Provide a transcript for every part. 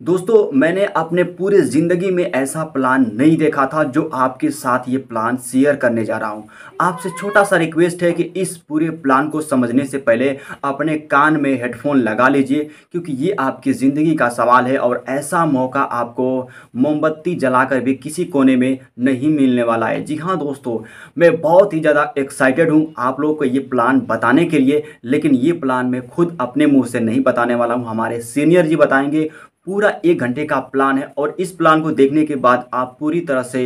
दोस्तों, मैंने अपने पूरे ज़िंदगी में ऐसा प्लान नहीं देखा था जो आपके साथ ये प्लान शेयर करने जा रहा हूँ। आपसे छोटा सा रिक्वेस्ट है कि इस पूरे प्लान को समझने से पहले अपने कान में हेडफोन लगा लीजिए, क्योंकि ये आपकी ज़िंदगी का सवाल है और ऐसा मौका आपको मोमबत्ती जलाकर भी किसी कोने में नहीं मिलने वाला है। जी हाँ दोस्तों, मैं बहुत ही ज़्यादा एक्साइटेड हूँ आप लोग को ये प्लान बताने के लिए, लेकिन ये प्लान मैं खुद अपने मुँह से नहीं बताने वाला हूँ। हमारे सीनियर जी बताएँगे पूरा एक घंटे का प्लान है और इस प्लान को देखने के बाद आप पूरी तरह से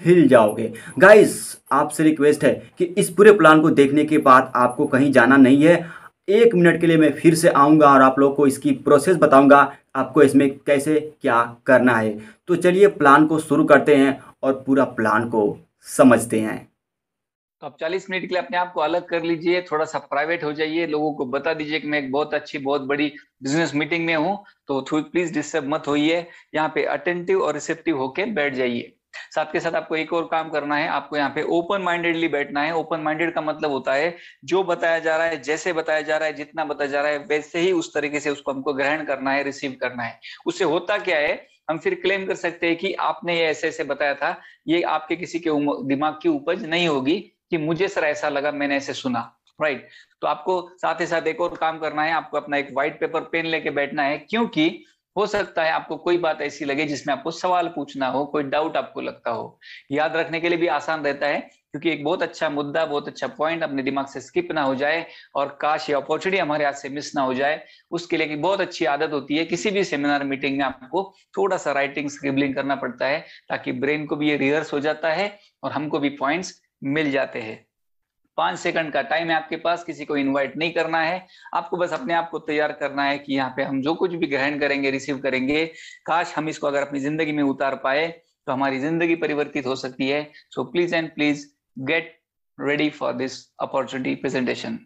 हिल जाओगे। गाइस आपसे रिक्वेस्ट है कि इस पूरे प्लान को देखने के बाद आपको कहीं जाना नहीं है। एक मिनट के लिए मैं फिर से आऊँगा और आप लोग को इसकी प्रोसेस बताऊँगा, आपको इसमें कैसे क्या करना है। तो चलिए प्लान को शुरू करते हैं और पूरा प्लान को समझते हैं। तो आप 40 मिनट के लिए अपने आप को अलग कर लीजिए, थोड़ा सा प्राइवेट हो जाइए, लोगों को बता दीजिए कि मैं एक बहुत अच्छी, बहुत बड़ी बिज़नेस मीटिंग में हूँ तो प्लीज़ डिस्टर्ब मत होइए, यहाँ पे अटेंटिव और रिसेप्टिव होके बैठ जाइए। साथ के साथ आपको एक और काम करना है, आपको यहाँ पे ओपन माइंडेडली बैठना है। ओपन माइंडेड का मतलब होता है, जो बताया जा रहा है, जैसे बताया जा रहा है, जितना बताया जा रहा है, वैसे ही उस तरीके से उसको हमको ग्रहण करना है रिसीव करना है। उससे होता क्या है, हम फिर क्लेम कर सकते हैं कि आपने ये ऐसे ऐसे बताया था, ये आपके किसी के दिमाग की उपज नहीं होगी कि मुझे सर ऐसा लगा, मैंने ऐसे सुना राइट right. तो आपको साथ ही साथ एक और काम करना है, आपको अपना एक व्हाइट पेपर पेन लेके बैठना है, क्योंकि हो सकता है आपको कोई बात ऐसी लगे जिसमें आपको सवाल पूछना हो, कोई डाउट आपको लगता हो याद रखने के लिए भी आसान रहता है, क्योंकि एक बहुत अच्छा मुद्दा, बहुत अच्छा पॉइंट अपने दिमाग से स्किप ना हो जाए और काश ये अपॉर्चुनिटी हमारे हाथ से मिस ना हो जाए, उसके लिए बहुत अच्छी आदत होती है किसी भी सेमिनार मीटिंग में आपको थोड़ा सा राइटिंग स्क्रिबलिंग करना पड़ता है, ताकि ब्रेन को भी ये रिहर्स हो जाता है और हमको भी पॉइंट्स मिल जाते हैं। पाँच सेकंड का टाइम है आपके पास, किसी को इनवाइट नहीं करना है। आपको बस अपने आप को तैयार करना है कि यहाँ पे हम जो कुछ भी ग्रहण करेंगे रिसीव करेंगे, काश हम इसको अगर अपनी ज़िंदगी में उतार पाए तो हमारी ज़िंदगी परिवर्तित हो सकती है। So please and please get ready for this opportunity presentation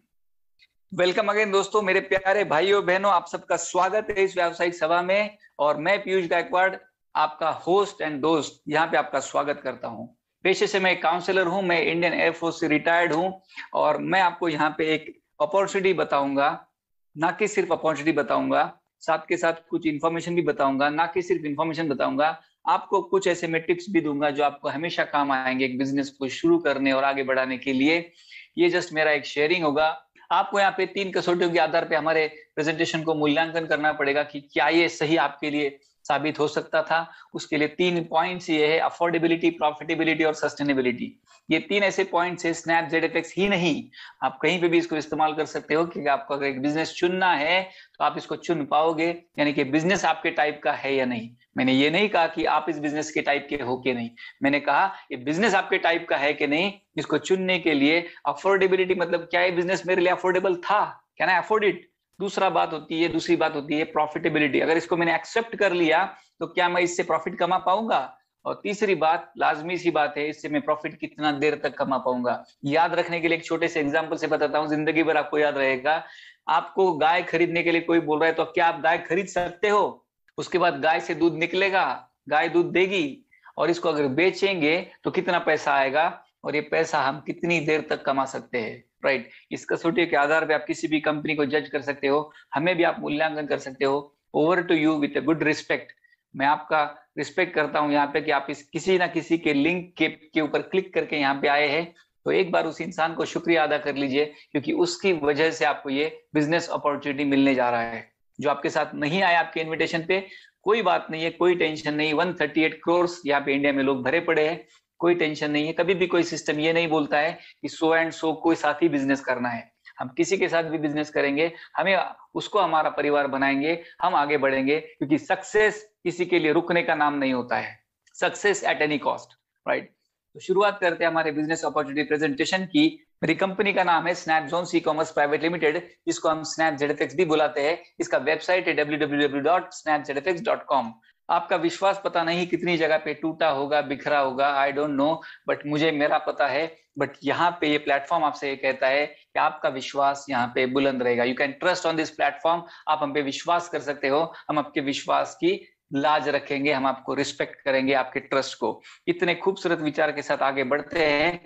welcome again दोस्तों, मेरे प्यारे भाइयों, बहनों, आप सबका स्वागत है इस व्यावसायिक सभा में। और मैं पीयूष गायकवाड़, आपका होस्ट एंड दोस्त, यहाँ पे आपका स्वागत करता हूँ। पेशे से मैं काउंसलर हूँ, मैं इंडियन एयरफोर्स से रिटायर्ड हूँ और मैं आपको यहाँ पे एक अपॉर्चुनिटी बताऊँगा। ना कि सिर्फ़ अपॉर्चुनिटी बताऊँगा, साथ के साथ कुछ इन्फॉर्मेशन भी बताऊँगा, ना कि सिर्फ़ इन्फॉर्मेशन बताऊँगा। आपको कुछ ऐसे मैं टिप्स भी दूँगा जो आपको हमेशा काम आएँगे एक बिज़नेस को शुरू करने और आगे बढ़ाने के लिए। ये जस्ट मेरा एक शेयरिंग होगा। आपको यहाँ पे तीन कसौटियों के आधार पे हमारे प्रेजेंटेशन को मूल्यांकन करना पड़ेगा कि क्या ये सही आपके लिए साबित हो सकता था। उसके लिए तीन पॉइंट्स ये है अफोर्डेबिलिटी प्रॉफिटेबिलिटी और सस्टेनेबिलिटी ये तीन ऐसे पॉइंट्स है स्नैप जेड एफ़ ही नहीं। आप कहीं पे भी इसको इस्तेमाल कर सकते हो कि आपको अगर एक बिज़नेस चुनना है तो आप इसको चुन पाओगे, यानी कि बिज़नेस आपके टाइप का है या नहीं। मैंने ये नहीं कहा कि आप इस बिज़नेस के टाइप के हो के नहीं। मैंने कहा, ये बिज़नेस आपके टाइप का है कि नहीं, इसको चुनने के लिए अफोर्डेबिलिटी मतलब क्या ये बिज़नेस मेरे लिए अफोर्डेबल था? कैन आई अफोर्ड इट दूसरा बात होती है दूसरी बात होती है प्रॉफिटेबिलिटी अगर इसको मैंने एक्सेप्ट कर लिया तो क्या मैं इससे प्रॉफिट कमा पाऊँगा? और तीसरी बात, लाजमी सी बात है, इससे मैं प्रॉफिट कितना देर तक कमा पाऊँगा? याद रखने के लिए एक छोटे से एग्ज़ाम्पल से बताता हूँ, ज़िंदगी भर आपको याद रहेगा। आपको गाय खरीदने के लिए कोई बोल रहा है तो क्या आप गाय खरीद सकते हो? उसके बाद गाय से दूध निकलेगा, गाय दूध देगी। और इसको अगर बेचेंगे तो कितना पैसा आएगा? और ये पैसा हम कितनी देर तक कमा सकते हैं? राइट इस कसौटी के आधार पे आप किसी भी कंपनी को जज कर सकते हो, हमें भी आप मूल्यांकन कर सकते हो। Over to you with good respect मैं आपका रिस्पेक्ट करता हूँ यहाँ पे कि आप इस किसी ना किसी के लिंक के के ऊपर क्लिक करके यहाँ पे आए हैं। तो एक बार उस इंसान को शुक्रिया अदा कर लीजिए, क्योंकि उसकी वजह से आपको ये बिज़नेस अपॉर्चुनिटी मिलने जा रहा है। जो आपके साथ नहीं आया आपके इन्विटेशन पे, कोई बात नहीं है, कोई टेंशन नहीं 138 करोड़ यहाँ पे इंडिया में लोग भरे पड़े हैं। कोई टेंशन नहीं है, कभी भी कोई सिस्टम ये नहीं बोलता है कि सो एंड सो कोई साथ ही बिज़नेस करना है। हम किसी के साथ भी बिज़नेस करेंगे, हमें उसको हमारा परिवार बनाएँगे, हम आगे बढ़ेंगे, क्योंकि सक्सेस किसी के लिए रुकने का नाम नहीं होता है। Success at any cost right तो शुरुआत करते हैं हमारे बिज़नेस अपॉर्चुनिटी प्रेजेंटेशन की। मेरी कंपनी का नाम है snap zone C commerce private limited जिसको हम स्नैप जेड भी बुलाते हैं। इसका वेबसाइट है www.snapzfx.com आपका विश्वास पता नहीं कितनी जगह पे टूटा होगा, बिखरा होगा आई डोंट नो बट मुझे, मेरा पता है बट यहाँ पे ये प्लेटफॉर्म आपसे ये कहता है कि आपका विश्वास यहाँ पे बुलंद रहेगा। You can trust on this platform आप हम पे विश्वास कर सकते हो, हम आपके विश्वास की लाज रखेंगे, हम आपको रिस्पेक्ट करेंगे आपके ट्रस्ट को। इतने खूबसूरत विचार के साथ आगे बढ़ते हैं।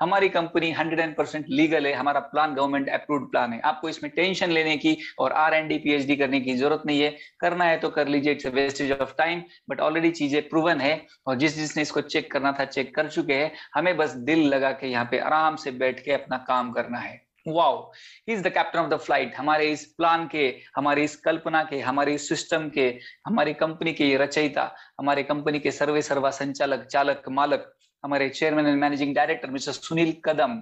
हमारी कंपनी हंड्रेड परसेंट लीगल है, हमारा प्लान गवर्नमेंट अप्रूव्ड प्लान है। आपको इसमें टेंशन लेने की और आर एन डी पीएचडी करने की ज़रूरत नहीं है। करना है तो कर लीजिए it's wastage of time but already चीज़ें प्रूवन है और जिस जिसने इसको चेक करना था चेक कर चुके हैं, हमें बस दिल लगा के यहाँ पे आराम से बैठ के अपना काम करना है। Wow is the captain of the flight हमारे इस प्लान के, हमारी इस कल्पना के, हमारे इस सिस्टम के, हमारी कंपनी के रचयिता, हमारे कंपनी के सर्वे सर्वा संचालक, चालक, मालक हमारे chairman and managing director mister Sunil Kadam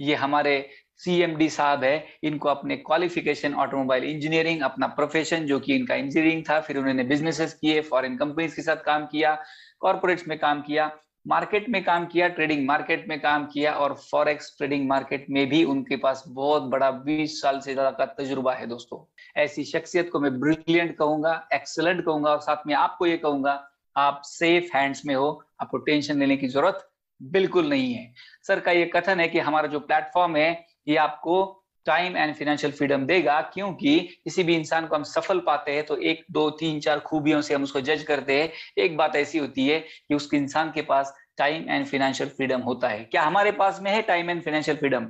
ये हमारे सीएमडी साहब है। इनको अपने क्वालिफिकेशन ऑटोमोबाइल इंजीनियरिंग अपना प्रोफेशन जो कि इनका इंजीनियरिंग था, फिर उन्होंने बिजनेसेस किए फॉरेन कंपनीज़ के साथ काम किया कॉर्पोरेट्स में काम किया मार्केट में काम किया ट्रेडिंग मार्केट में काम किया और फॉरेक्स ट्रेडिंग मार्केट में भी उनके पास बहुत बड़ा 20 साल से ज़्यादा का तजुर्बा है दोस्तों। ऐसी शख्सियत को मैं ब्रिलियंट कहूँगा एक्सलेंट कहूँगा और साथ में आपको ये कहूँगा, आप सेफ़ हैंड्स में हो आपको टेंशन लेने की ज़रूरत बिल्कुल नहीं है। सर, का ये कथन है कि हमारा जो प्लेटफॉर्म है, ये आपको टाइम एंड फाइनेंशियल फ्रीडम देगा, क्योंकि किसी भी इंसान को हम सफल पाते हैं तो एक, दो, तीन, चार खूबियों से हम उसको जज करते हैं। एक बात ऐसी होती है कि उसके इंसान के पास टाइम एंड फाइनेंशियल फ्रीडम होता है। क्या हमारे पास में है टाइम एंड फाइनेंशियल फ्रीडम?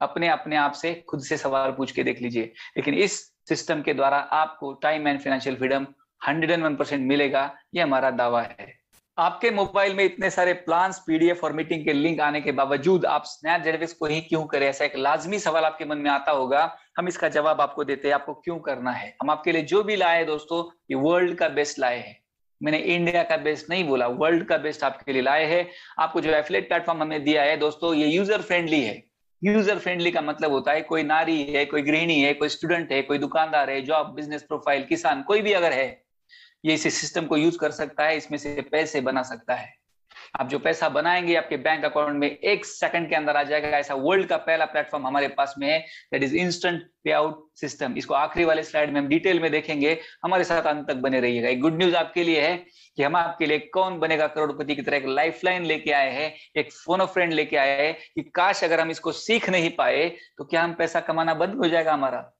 अपने अपने आप से खुद से सवाल पूछ के देख लीजिए। लेकिन इस सिस्टम के द्वारा आपको time and financial freedom hundred and one percent मिलेगा, ये हमारा दावा है। आपके मोबाइल में इतने सारे प्लान्स पीडीएफ और मीटिंग के लिंक आने के बावजूद आप स्नैप जेडविक्स को ही क्यों करें? ऐसा एक लाजमी सवाल आपके मन में आता होगा। हम इसका जवाब आपको देते हैं। आपको क्यों करना है? हम आपके लिए जो भी लाए दोस्तों, ये वर्ल्ड का बेस्ट लाए हैं। मैंने इंडिया का बेस्ट नहीं बोला वर्ल्ड का बेस्ट आपके लिए लाए हैं। आपको जो एफिलेट प्लेटफॉर्म हमें दिया है दोस्तों, ये यूज़र फ्रेंडली है। यूज़र फ्रेंडली का मतलब होता है कोई नारी है, कोई गृहिणी है, कोई स्टूडेंट है, कोई दुकानदार है जॉब बिज़नेस प्रोफ़ाइल किसान, कोई भी अगर है ये इस सिस्टम को यूज़ कर सकता है, इसमें से पैसे बना सकता है। आप जो पैसा बनाएँगे, आपके बैंक अकाउंट में एक सेकंड के अंदर आ जाएगा। ऐसा वर्ल्ड का पहला प्लेटफॉर्म हमारे पास में है that is instant pay out system इसको आखिरी वाले स्लाइड में हम डिटेल में देखेंगे। हमारे साथ अंत तक बने रहिएगा। एक गुड न्यूज़ आपके लिए है कि हम आपके लिए कौन बनेगा करोड़पति की तरह एक लाइफ लाइन लेके आए हैं, एक फ़ोन फ्रेंड लेके आए हैं कि काश अगर हम इसको सीख नहीं पाए तो क्या हम पैसा कमाना बंद हो जाएगा हमारा?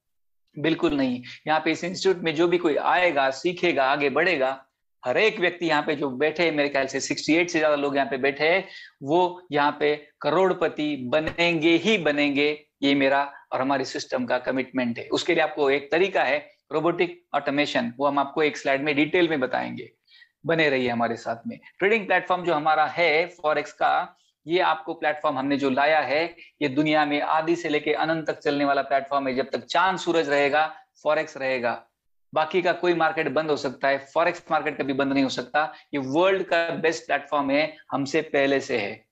बिल्कुल नहीं। यहाँ पे इस इंस्टीट्यूट में जो भी कोई आएगा, सीखेगा, आगे बढ़ेगा, हर एक व्यक्ति यहाँ पे जो बैठे, मेरे ख्याल से 68 से ज़्यादा लोग यहाँ पे बैठे हैं, वो यहाँ पे करोड़पति बनेंगे ही बनेंगे, ये मेरा और हमारे सिस्टम का कमिटमेंट है। उसके लिए आपको एक तरीका है रोबोटिक ऑटोमेशन वो हम आपको एक स्लाइड में डिटेल में बताएँगे। बने रहिए हमारे साथ में। ट्रेडिंग प्लेटफॉर्म जो हमारा है फॉरेक्स का ये आपको प्लेटफॉर्म हमने जो लाया है, ये दुनिया में आदि से लेके अनंत तक चलने वाला प्लेटफॉर्म है। जब तक चाँद सूरज रहेगा फॉरेक्स रहेगा। बाकी का कोई मार्केट बंद हो सकता है। फॉरेक्स मार्केट कभी बंद नहीं हो सकता। ये वर्ल्ड का बेस्ट प्लेटफॉर्म है, हमसे पहले से है।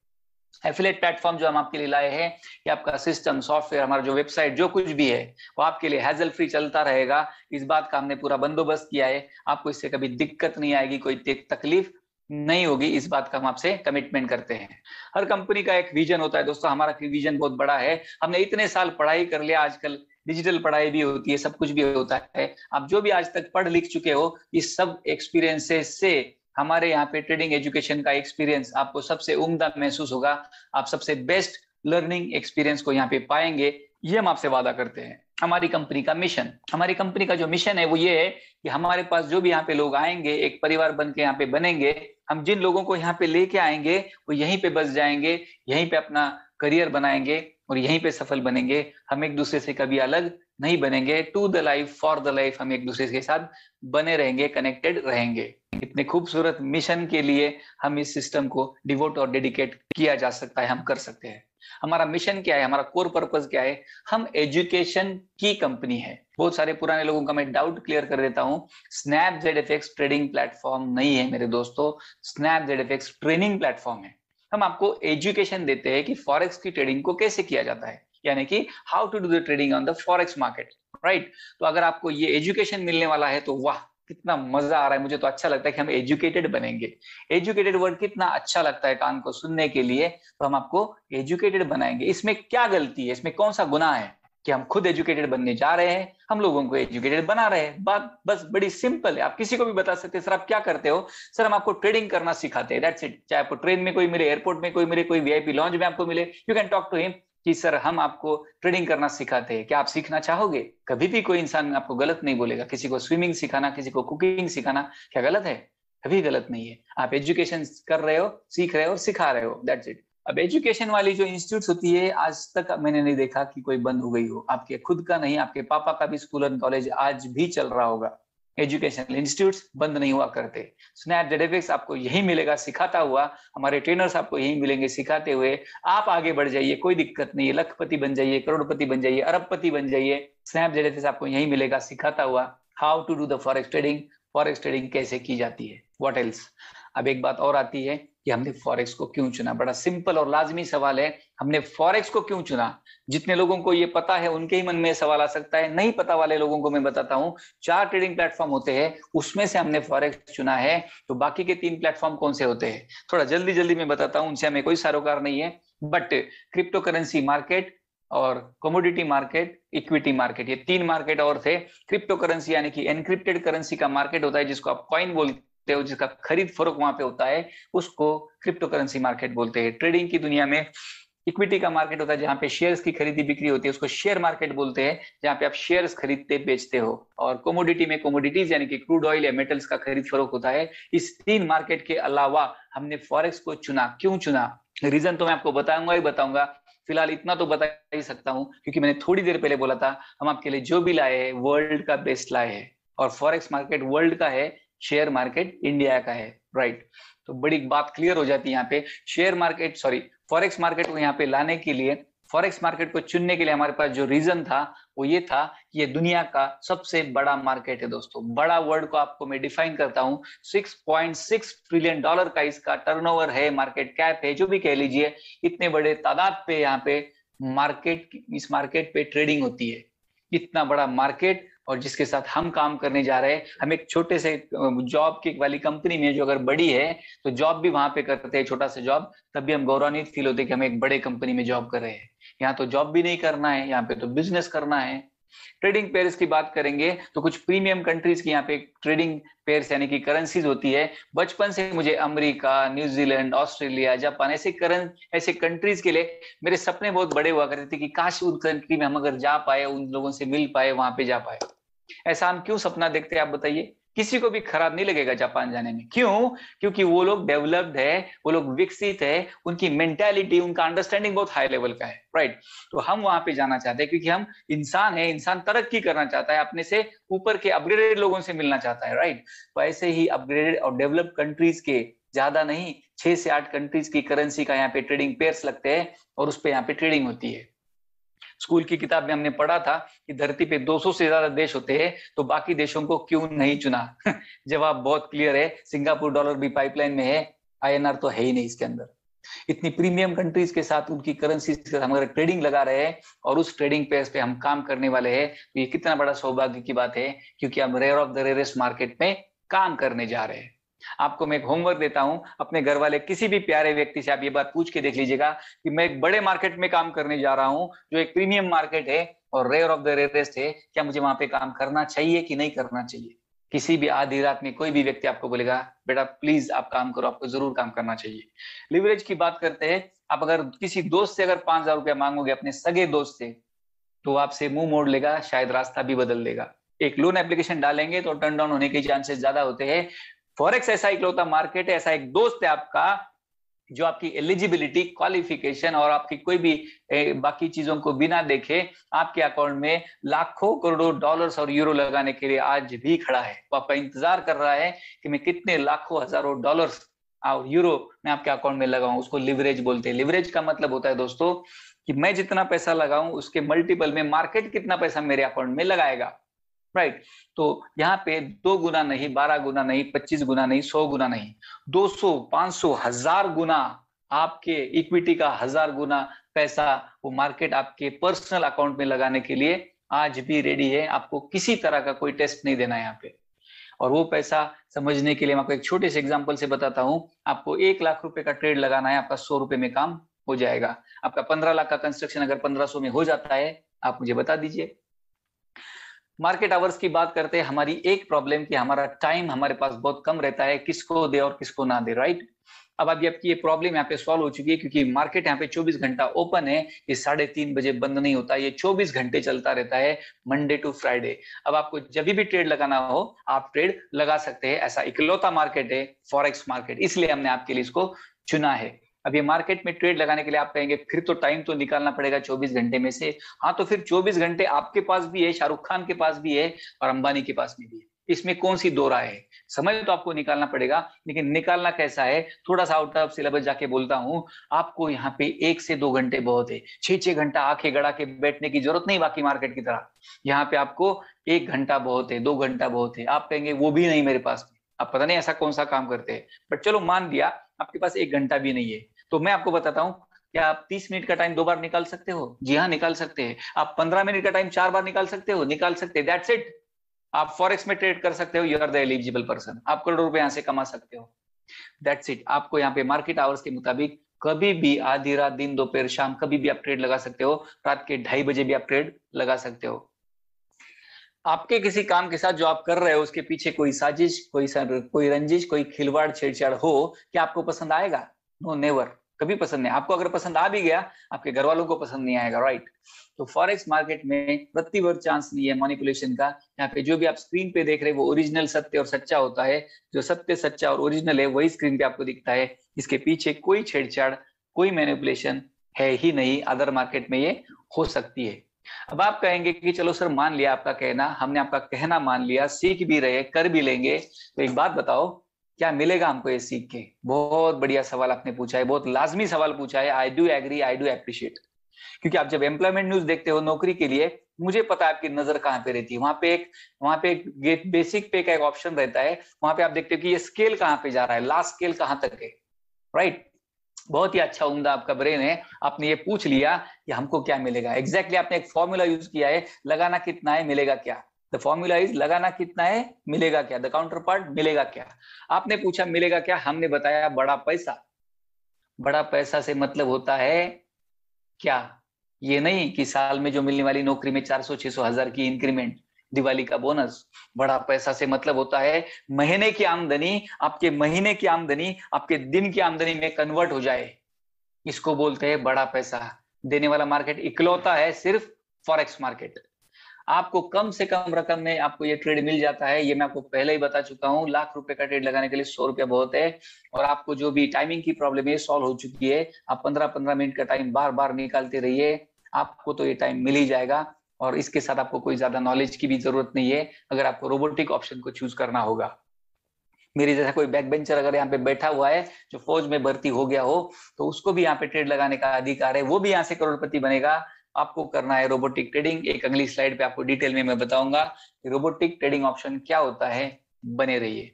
एफिलेट प्लेटफॉर्म जो हम आपके लिए लाए हैं, ये आपका सिस्टम सॉफ्टवेयर हमारा जो वेबसाइट जो कुछ भी है, वो आपके लिए हैजल फ्री चलता रहेगा। इस बात का हमने पूरा बंदोबस्त किया है। आपको इससे कभी दिक्कत नहीं आएगी, कोई तकलीफ़ नहीं होगी, इस बात का हम आपसे कमिटमेंट करते हैं। हर कंपनी का एक विजन होता है, दोस्तों, हमारा विजन बहुत बड़ा है। हमने इतने साल पढ़ाई कर लिया, आजकल डिजिटल पढ़ाई भी होती है, सब कुछ भी होता है। आप जो भी आज तक पढ़ लिख चुके हो, इस सब एक्सपीरियंसेस से हमारे यहाँ पे ट्रेडिंग एजुकेशन का एक्सपीरियंस आपको सबसे उम्दा महसूस होगा। आप सबसे बेस्ट लर्निंग एक्सपीरियंस को यहाँ पे पाएँगे, ये हम आपसे वादा करते हैं। हमारी कंपनी का मिशन। हमारी कंपनी का जो मिशन है वो ये है कि हमारे पास जो भी यहाँ पे लोग आएँगे, एक परिवार बन के यहाँ पे बनेंगे, हम जिन लोगों को यहाँ पे लेके आएँगे, वो यहीं पे बस जाएँगे, यहीं पे अपना करियर बनाएँगे और यहीं पे सफल बनेंगे। हम एक दूसरे से कभी अलग नहीं बनेंगे। To the life for the life हम एक दूसरे के साथ बने रहेंगे कनेक्टेड रहेंगे। इतने खूबसूरत मिशन के लिए हम इस सिस्टम को डिवोट और डेडिकेट किया जा सकता है, हम कर सकते हैं। हमारा मिशन क्या है? हमारा कोर पर्पज क्या है? हम एजुकेशन की कंपनी है। बहुत सारे पुराने लोगों का मैं डाउट क्लियर कर देता हूँ। Snap Z F X trading platform नहीं है मेरे दोस्तों। Snap Z F X training platform है। हम आपको एजुकेशन देते हैं कि फॉरेक्स की ट्रेडिंग को कैसे किया जाता है। यानी कि how to do the trading on the forex market right तो अगर आपको ये एजुकेशन मिलने वाला है तो वाह कितना मज़ा आ रहा है, मुझे तो अच्छा लगता है कि हम एजुकेटेड बनेंगे। एजुकेटेड वर्ड कितना अच्छा लगता है कान को सुनने के लिए तो हम आपको एजुकेटेड बनाएँगे। इसमें क्या गलती है? इसमें कौन सा गुना है कि हम खुद एजुकेटेड बनने जा रहे हैं, हम लोगों को एजुकेटेड बना रहे हैं? बात बस बड़ी सिंपल है। आप किसी को भी बता सकते हैं, सर, आप क्या करते हो? सर, हम आपको ट्रेडिंग करना सिखाते हैं। दैट्स इट चाहे आपको ट्रेन में कोई मिले एयरपोर्ट में कोई मिले, कोई वीआईपी लॉन्च में आपको मिले you can talk to him कि सर हम आपको ट्रेडिंग करना सिखाते हैं। क्या आप सीखना चाहोगे? कभी भी कोई इंसान आपको गलत नहीं बोलेगा। किसी को स्विमिंग सिखाना, किसी को कुकिंग सिखाना, क्या गलत है? कभी गलत नहीं है। आप एजुकेशन कर रहे हो, सीख रहे हो और सिखा रहे हो। दैट्स इट अब एजुकेशन वाली जो इंस्टीट्यूट होती है, आज तक मैंने नहीं देखा कि कोई बंद हो गई हो। आपके खुद का नहीं, आपके पापा का भी स्कूल एंड कॉलेज आज भी चल रहा होगा। एजुकेशनल इंस्टीट्यूट बंद नहीं हुआ करते। स्नैप जेडेफिक्स आपको यही मिलेगा, सिखाता हुआ, हमारे ट्रेनर्स आपको यही मिलेंगे सिखाते हुए। आप आगे बढ़ जाइए, कोई दिक्कत नहीं है, लखपति बन जाइए, करोड़पति बन जाइए, अरबपति बन जाइए स्नैप जेडेफिक्स आपको यही मिलेगा, सिखाता हुआ how to do the forex trading forex trading कैसे की जाती है वॉट एल्स अब एक बात और आती है कि हमने फॉरेक्स को क्यों चुना? बड़ा सिंपल और लाजमी सवाल है, हमने फॉरेक्स को क्यों चुना? जितने लोगों को ये पता है, उनके ही मन में सवाल आ सकता है, नहीं पता वाले लोगों को मैं बताता हूँ, चार ट्रेडिंग प्लेटफॉर्म होते हैं, उसमें से हमने फॉरेक्स चुना है तो बाकी के तीन प्लेटफॉर्म कौन से होते हैं? थोड़ा जल्दी जल्दी मैं बताता हूँ, उनसे हमें कोई सारोकार नहीं है बट क्रिप्टो करेंसी मार्केट और कमोडिटी मार्केट इक्विटी मार्केट ये तीन मार्केट और थे। क्रिप्टो करेंसी यानी कि एनक्रिप्टेड करेंसी का मार्केट होता है, जिसको आप कॉइन बोलते हो, जिसका खरीद फरोख वहाँ पे होता है, उसको क्रिप्टो करेंसी मार्केट बोलते हैं। ट्रेडिंग की दुनिया में इक्विटी का मार्केट होता है, जहाँ पे शेयर्स की खरीदी बिक्री होती है, उसको शेयर मार्केट बोलते हैं, जहाँ पे आप शेयर्स खरीदते, बेचते हो। और कोमोडिटी में कोमोडिटीज यानी कि क्रूड ऑयल या मेटल्स का खरीद फरोख होता है, इस तीन मार्केट के अलावा हमने फॉरेक्स को चुना। क्यों चुना? रीजन तो मैं आपको बताऊँगा ही बताऊँगा। फ़िलहाल इतना तो बता ही सकता हूँ, क्योंकि मैंने थोड़ी देर पहले बोला था, हम आपके लिए जो भी लाए हैं वर्ल्ड का बेस्ट लाए हैं। और फॉरेक्स मार्केट वर्ल्ड का है शेयर मार्केट इंडिया का है राइट तो बड़ी बात क्लियर हो जाती है यहाँ पे। Share market sorry forex market को यहाँ पे लाने के लिए फॉरेक्स मार्केट को चुनने के लिए हमारे पास जो रीजन था, वो ये था कि ये दुनिया का सबसे बड़ा मार्केट है दोस्तों। बड़ा वर्ड को आपको मैं डिफाइन करता हूँ 6.6 ट्रिलियन डॉलर का इसका टर्नओवर है मार्केट कैप है, जो भी कह लीजिए, इतने बड़े तादाद पे यहाँ पे मार्केट इस मार्केट पे ट्रेडिंग होती है। इतना बड़ा मार्केट और जिसके साथ हम काम करने जा रहे हैं, हम एक छोटे से जॉब की वाली कंपनी में जो अगर बड़ी है तो जॉब भी वहाँ पे करते हैं, छोटा सा जॉब तब भी हम गौरवान्वित फील होते कि हम एक बड़े कंपनी में जॉब कर रहे हैं। यहाँ तो जॉब भी नहीं करना है, यहाँ पे तो बिज़नेस करना है। ट्रेडिंग पेयर्स की बात करेंगे तो कुछ प्रीमियम कंट्रीज़ की यहाँ पे ट्रेडिंग पेयर्स यानी कि करेंसीज होती है। बचपन से मुझे अमेरिका न्यूजीलैंड ऑस्ट्रेलिया जापान ऐसे करन ऐसे कंट्रीज़ के लिए मेरे सपने बहुत बड़े हुआ करते थे कि काश उन कंट्री में हम अगर जा पाए, उन लोगों से मिल पाए, वहाँ पे जा पाए। ऐसा हम क्यों सपना देखते हैं, आप बताइए। किसी को भी खराब नहीं लगेगा जापान जाने में। क्यों? क्योंकि वो लोग डेवलप्ड है, वो लोग विकसित है, उनकी मेंटेलिटी उनका अंडरस्टैंडिंग बहुत हाई लेवल का है राइट तो हम वहाँ पे जाना चाहते हैं, क्योंकि हम इंसान है, इंसान तरक्की करना चाहता है, अपने से ऊपर के अपग्रेडेड लोगों से मिलना चाहता है राइट तो ऐसे ही अपग्रेडेड और डेवलप्ड कंट्रीज़ के ज़्यादा नहीं, छह से आठ कंट्रीज़ की करेंसी का यहाँ पे ट्रेडिंग पेयर्स लगते हैं और उस पर यहाँ पे ट्रेडिंग होती है। स्कूल की किताब में हमने पढ़ा था कि धरती पे 200 से ज़्यादा देश होते हैं तो बाकी देशों को क्यों नहीं चुना? जवाब बहुत क्लियर है, सिंगापुर डॉलर भी पाइपलाइन में है आईएनआर तो है ही नहीं इसके अंदर। इतनी प्रीमियम कंट्रीज़ के साथ उनकी करेंसी के साथ हम अगर ट्रेडिंग लगा रहे हैं, और उस ट्रेडिंग पेस पे हम काम करने वाले हैं तो ये कितना बड़ा सौभाग्य की बात है, क्योंकि हम rare of the rarest market में काम करने जा रहे हैं। आपको मैं एक होमवर्क देता हूँ, अपने घर वाले किसी भी प्यारे व्यक्ति से आप ये बात पूछ के देख लीजिएगा कि मैं एक बड़े मार्केट में काम करने जा रहा हूँ, जो एक प्रीमियम मार्केट है और रेयर ऑफ़ द रेयरेस्ट है, क्या मुझे वहाँ पे काम करना चाहिए कि नहीं करना चाहिए? किसी भी आधी रात में कोई भी व्यक्ति आपको बोलेगा, बेटा प्लीज़ आप काम करो, आपको ज़रूर काम करना चाहिए। लिवरेज की बात करते हैं, आप अगर किसी दोस्त से अगर पाँच हज़ार रुपया मांगोगे, अपने सगे दोस्त से तो आपसे मुँह मोड़ लेगा, शायद रास्ता भी बदल देगा। एक लोन एप्लीकेशन डालेंगे तो टर्न डाउन होने के चांसेस ज़्यादा होते हैं। फॉरेक्स ऐसा इकलौता मार्केट है ऐसा एक दोस्त है आपका जो आपकी एलिजिबिलिटी क्वालिफिकेशन और आपकी कोई भी ए, बाकी चीज़ों को बिना देखे आपके अकाउंट में लाखों करोड़ों डॉलर्स और यूरो लगाने के लिए आज भी खड़ा है। वो आपका इंतज़ार कर रहा है कि मैं कितने लाखों हज़ारों डॉलर्स और यूरो मैं आपके अकाउंट में लगाऊँ उसको लिवरेज बोलते हैं। लिवरेज का मतलब होता है दोस्तों कि मैं जितना पैसा लगाऊँ उसके मल्टीपल में मार्केट कितना पैसा मेरे अकाउंट में लगाएगा। राइट तो यहाँ पे दो गुना नहीं, बारह गुना नहीं, पच्चीस गुना नहीं, सौ गुना नहीं, दो सौ, पाँच सौ, हज़ार गुना आपके इक्विटी का हज़ार गुना पैसा वो मार्केट आपके पर्सनल अकाउंट में लगाने के लिए आज भी रेडी है। आपको किसी तरह का कोई टेस्ट नहीं देना है यहाँ पे। और वो पैसा समझने के लिए मैं आपको एक छोटे से एग्ज़ाम्पल से बताता हूँ। आपको एक लाख रुपए का ट्रेड लगाना है, आपका सौ रुपए में काम हो जाएगा। आपका पंद्रह लाख का कंस्ट्रक्शन अगर पंद्रह सौ में हो जाता है, आप मुझे बता दीजिए। मार्केट आवर्स की बात करते हैं, हमारी एक प्रॉब्लम की हमारा टाइम हमारे पास बहुत कम रहता है, किसको दे और किसको ना दे राइट अब अभी आपकी ये प्रॉब्लम यहाँ पे सॉल्व हो चुकी है क्योंकि मार्केट यहाँ पे 24 घंटा ओपन है, ये साढ़े तीन बजे बंद नहीं होता, ये 24 घंटे चलता रहता है मंडे टू फ्राइडे अब आपको जब भी ट्रेड लगाना हो, आप ट्रेड लगा सकते हैं, ऐसा इकलौता मार्केट है फॉरेक्स मार्केट इसलिए हमने आपके लिए इसको चुना है। अब ये मार्केट में ट्रेड लगाने के लिए आप कहेंगे, फिर तो टाइम तो निकालना पड़ेगा 24 घंटे में से। हाँ तो फिर 24 घंटे आपके पास भी है, शाहरुख खान के पास भी है और अंबानी के पास भी है। इसमें कौन सी दो राय है? समय तो आपको निकालना पड़ेगा, लेकिन निकालना कैसा है? थोड़ा सा आउट ऑफ़ सिलेबस जाके बोलता हूँ, आपको यहाँ पे एक से दो घंटे बहुत है। छह छह घंटा आँखें गड़ा के बैठने की ज़रूरत नहीं बाकी मार्केट की तरह। यहाँ पे आपको एक घंटा बहुत है, दो घंटा बहुत है। आप कहेंगे, वो भी नहीं मेरे पास आप पता नहीं ऐसा कौन सा काम करते हैं। बट चलो, मान दिया आपके पास एक घंटा भी नहीं है। तो मैं आपको बताता हूँ क्या आप 30 मिनट का टाइम दो बार निकाल सकते हो? जी हाँ निकाल सकते हैं। आप 15 मिनट का टाइम चार बार निकाल सकते हो? निकाल सकते हैं। इट आप फॉरेक्स में ट्रेड कर सकते हो। You are the eligible person आप करोड़ रुपए यहाँ से कमा सकते हो। दैट्स इट आपको यहाँ पे मार्केट आवर्स के मुताबिक कभी भी आधी रात दिन दोपहर शाम कभी भी आप ट्रेड लगा सकते हो। रात के ढाई बजे भी आप ट्रेड लगा सकते हो। आपके किसी काम के साथ जो आप कर रहे हो उसके पीछे कोई साजिश कोई सर, कोई रंजिश कोई खिलवाड़ छेड़छाड़ हो क्या आपको पसंद आएगा? नो नेवर कभी पसंद नहीं, आपको अगर पसंद आ भी गया, आपके घर वालों को पसंद नहीं आएगा राइट तो फॉरेक्स मार्केट में प्रतिवर्ष चांस नहीं है मॉनिपुलेशन का। यहाँ पे जो भी आप स्क्रीन पे देख रहे हैं, वो ओरिजिनल सत्य और सच्चा होता है। जो सत्य, सच्चा और ओरिजिनल है, वही स्क्रीन पे आपको दिखता है। इसके पीछे कोई छेड़छाड़, कोई मैनिपुलेशन है ही नहीं। अदर मार्केट में ये हो सकती है। अब आप कहेंगे कि चलो सर, मान लिया आपका कहना, हमने आपका कहना मान लिया, सीख भी रहे, कर भी लेंगे। तो एक बात बताओ क्या मिलेगा हमको ये सीख के? बहुत बढ़िया सवाल आपने पूछा है, बहुत लाजमी सवाल पूछा है। I do agree I do appreciate क्योंकि आप जब एम्प्लॉयमेंट न्यूज़ देखते हो नौकरी के लिए, मुझे पता है आपकी नज़र कहाँ पे रहती है। वहाँ पे एक, वहाँ पे एक बेसिक पे का एक ऑप्शन रहता है। वहाँ पे आप देखते हो कि ये स्केल कहाँ पे जा रहा है लास्ट स्केल कहाँ तक है। राइट बहुत ही अच्छा उम्दा आपका ब्रेन है। आपने ये पूछ लिया कि हमको क्या मिलेगा। एग्जैक्टली exactly आपने एक फॉर्मूला यूज़ किया है, लगाना कितना है, मिलेगा क्या? द फॉर्मूला इज़ लगाना कितना है? मिलेगा क्या? द काउंटर पार्ट मिलेगा क्या? आपने पूछा, मिलेगा क्या? हमने बताया बड़ा पैसा। बड़ा पैसा से मतलब होता है क्या? ये नहीं कि साल में जो मिलने वाली नौकरी में 400 600 हज़ार की इंक्रीमेंट दिवाली का बोनस बड़ा पैसा से मतलब होता है महीने की आमदनी, आपके महीने की आमदनी, आपके दिन की आमदनी में कन्वर्ट हो जाए। इसको बोलते हैं बड़ा पैसा। देने वाला मार्केट इकलौता है सिर्फ़ फॉरेक्स मार्केट आपको कम से कम रकम में आपको ये ट्रेड मिल जाता है। ये मैं आपको पहले ही बता चुका हूँ, लाख रुपए का ट्रेड लगाने के लिए सौ रुपया बहुत है और आपको जो भी टाइमिंग की प्रॉब्लम है सॉल्व हो चुकी है। आप पंद्रह पंद्रह मिनट का टाइम बार बार निकालते रहिए, आपको तो ये टाइम मिल ही जाएगा और इसके साथ आपको कोई ज़्यादा नॉलेज की भी ज़रूरत नहीं है, अगर आपको रोबोटिक ऑप्शन को चूज़ करना होगा। मेरी जैसा कोई बैक बेंचर अगर यहाँ पे बैठा हुआ है, जो फौज में भर्ती हो गया हो तो उसको भी यहाँ पे ट्रेड लगाने का अधिकार है, वो भी यहाँ से करोड़पति बनेगा। आपको करना है रोबोटिक ट्रेडिंग एक अगली स्लाइड पे आपको डिटेल में मैं बताऊँगा कि रोबोटिक ट्रेडिंग ऑप्शन क्या होता है। बने रहिए।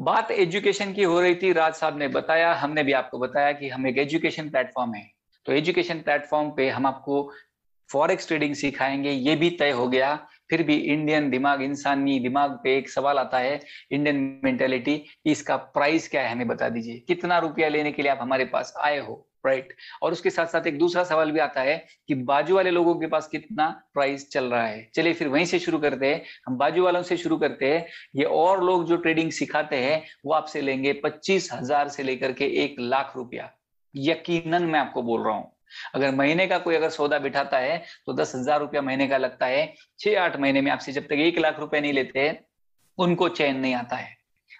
बात एजुकेशन की हो रही थी, राज साहब ने बताया, हमने भी आपको बताया कि हम एक एजुकेशन प्लेटफॉर्म है। तो एजुकेशन प्लेटफॉर्म पे हम आपको फॉरेक्स ट्रेडिंग सिखाएँगे, ये भी तय हो गया। फिर भी इंडियन दिमाग, इंसानी दिमाग पे एक सवाल आता है इंडियन मेंटेलिटी इसका प्राइस क्या है, हमें बता दीजिए। कितना रुपया लेने के लिए आप हमारे पास आए हो? राइट और उसके साथ साथ एक दूसरा सवाल भी आता है कि बाजू वाले लोगों के पास कितना प्राइस चल रहा है? चलिए फिर वहीं से शुरू करते हैं। हम बाजू वालों से शुरू करते हैं। ये और लोग जो ट्रेडिंग सिखाते हैं, वो आपसे लेंगे पच्चीस हज़ार से लेकर के एक लाख रुपया। यकीनन मैं आपको बोल रहा हूँ, अगर महीने का कोई अगर सौदा बिठाता है तो दस हज़ार रुपया महीने का लगता है। छह आठ महीने में आपसे जब तक एक लाख रुपए नहीं लेते उनको चैन नहीं आता है।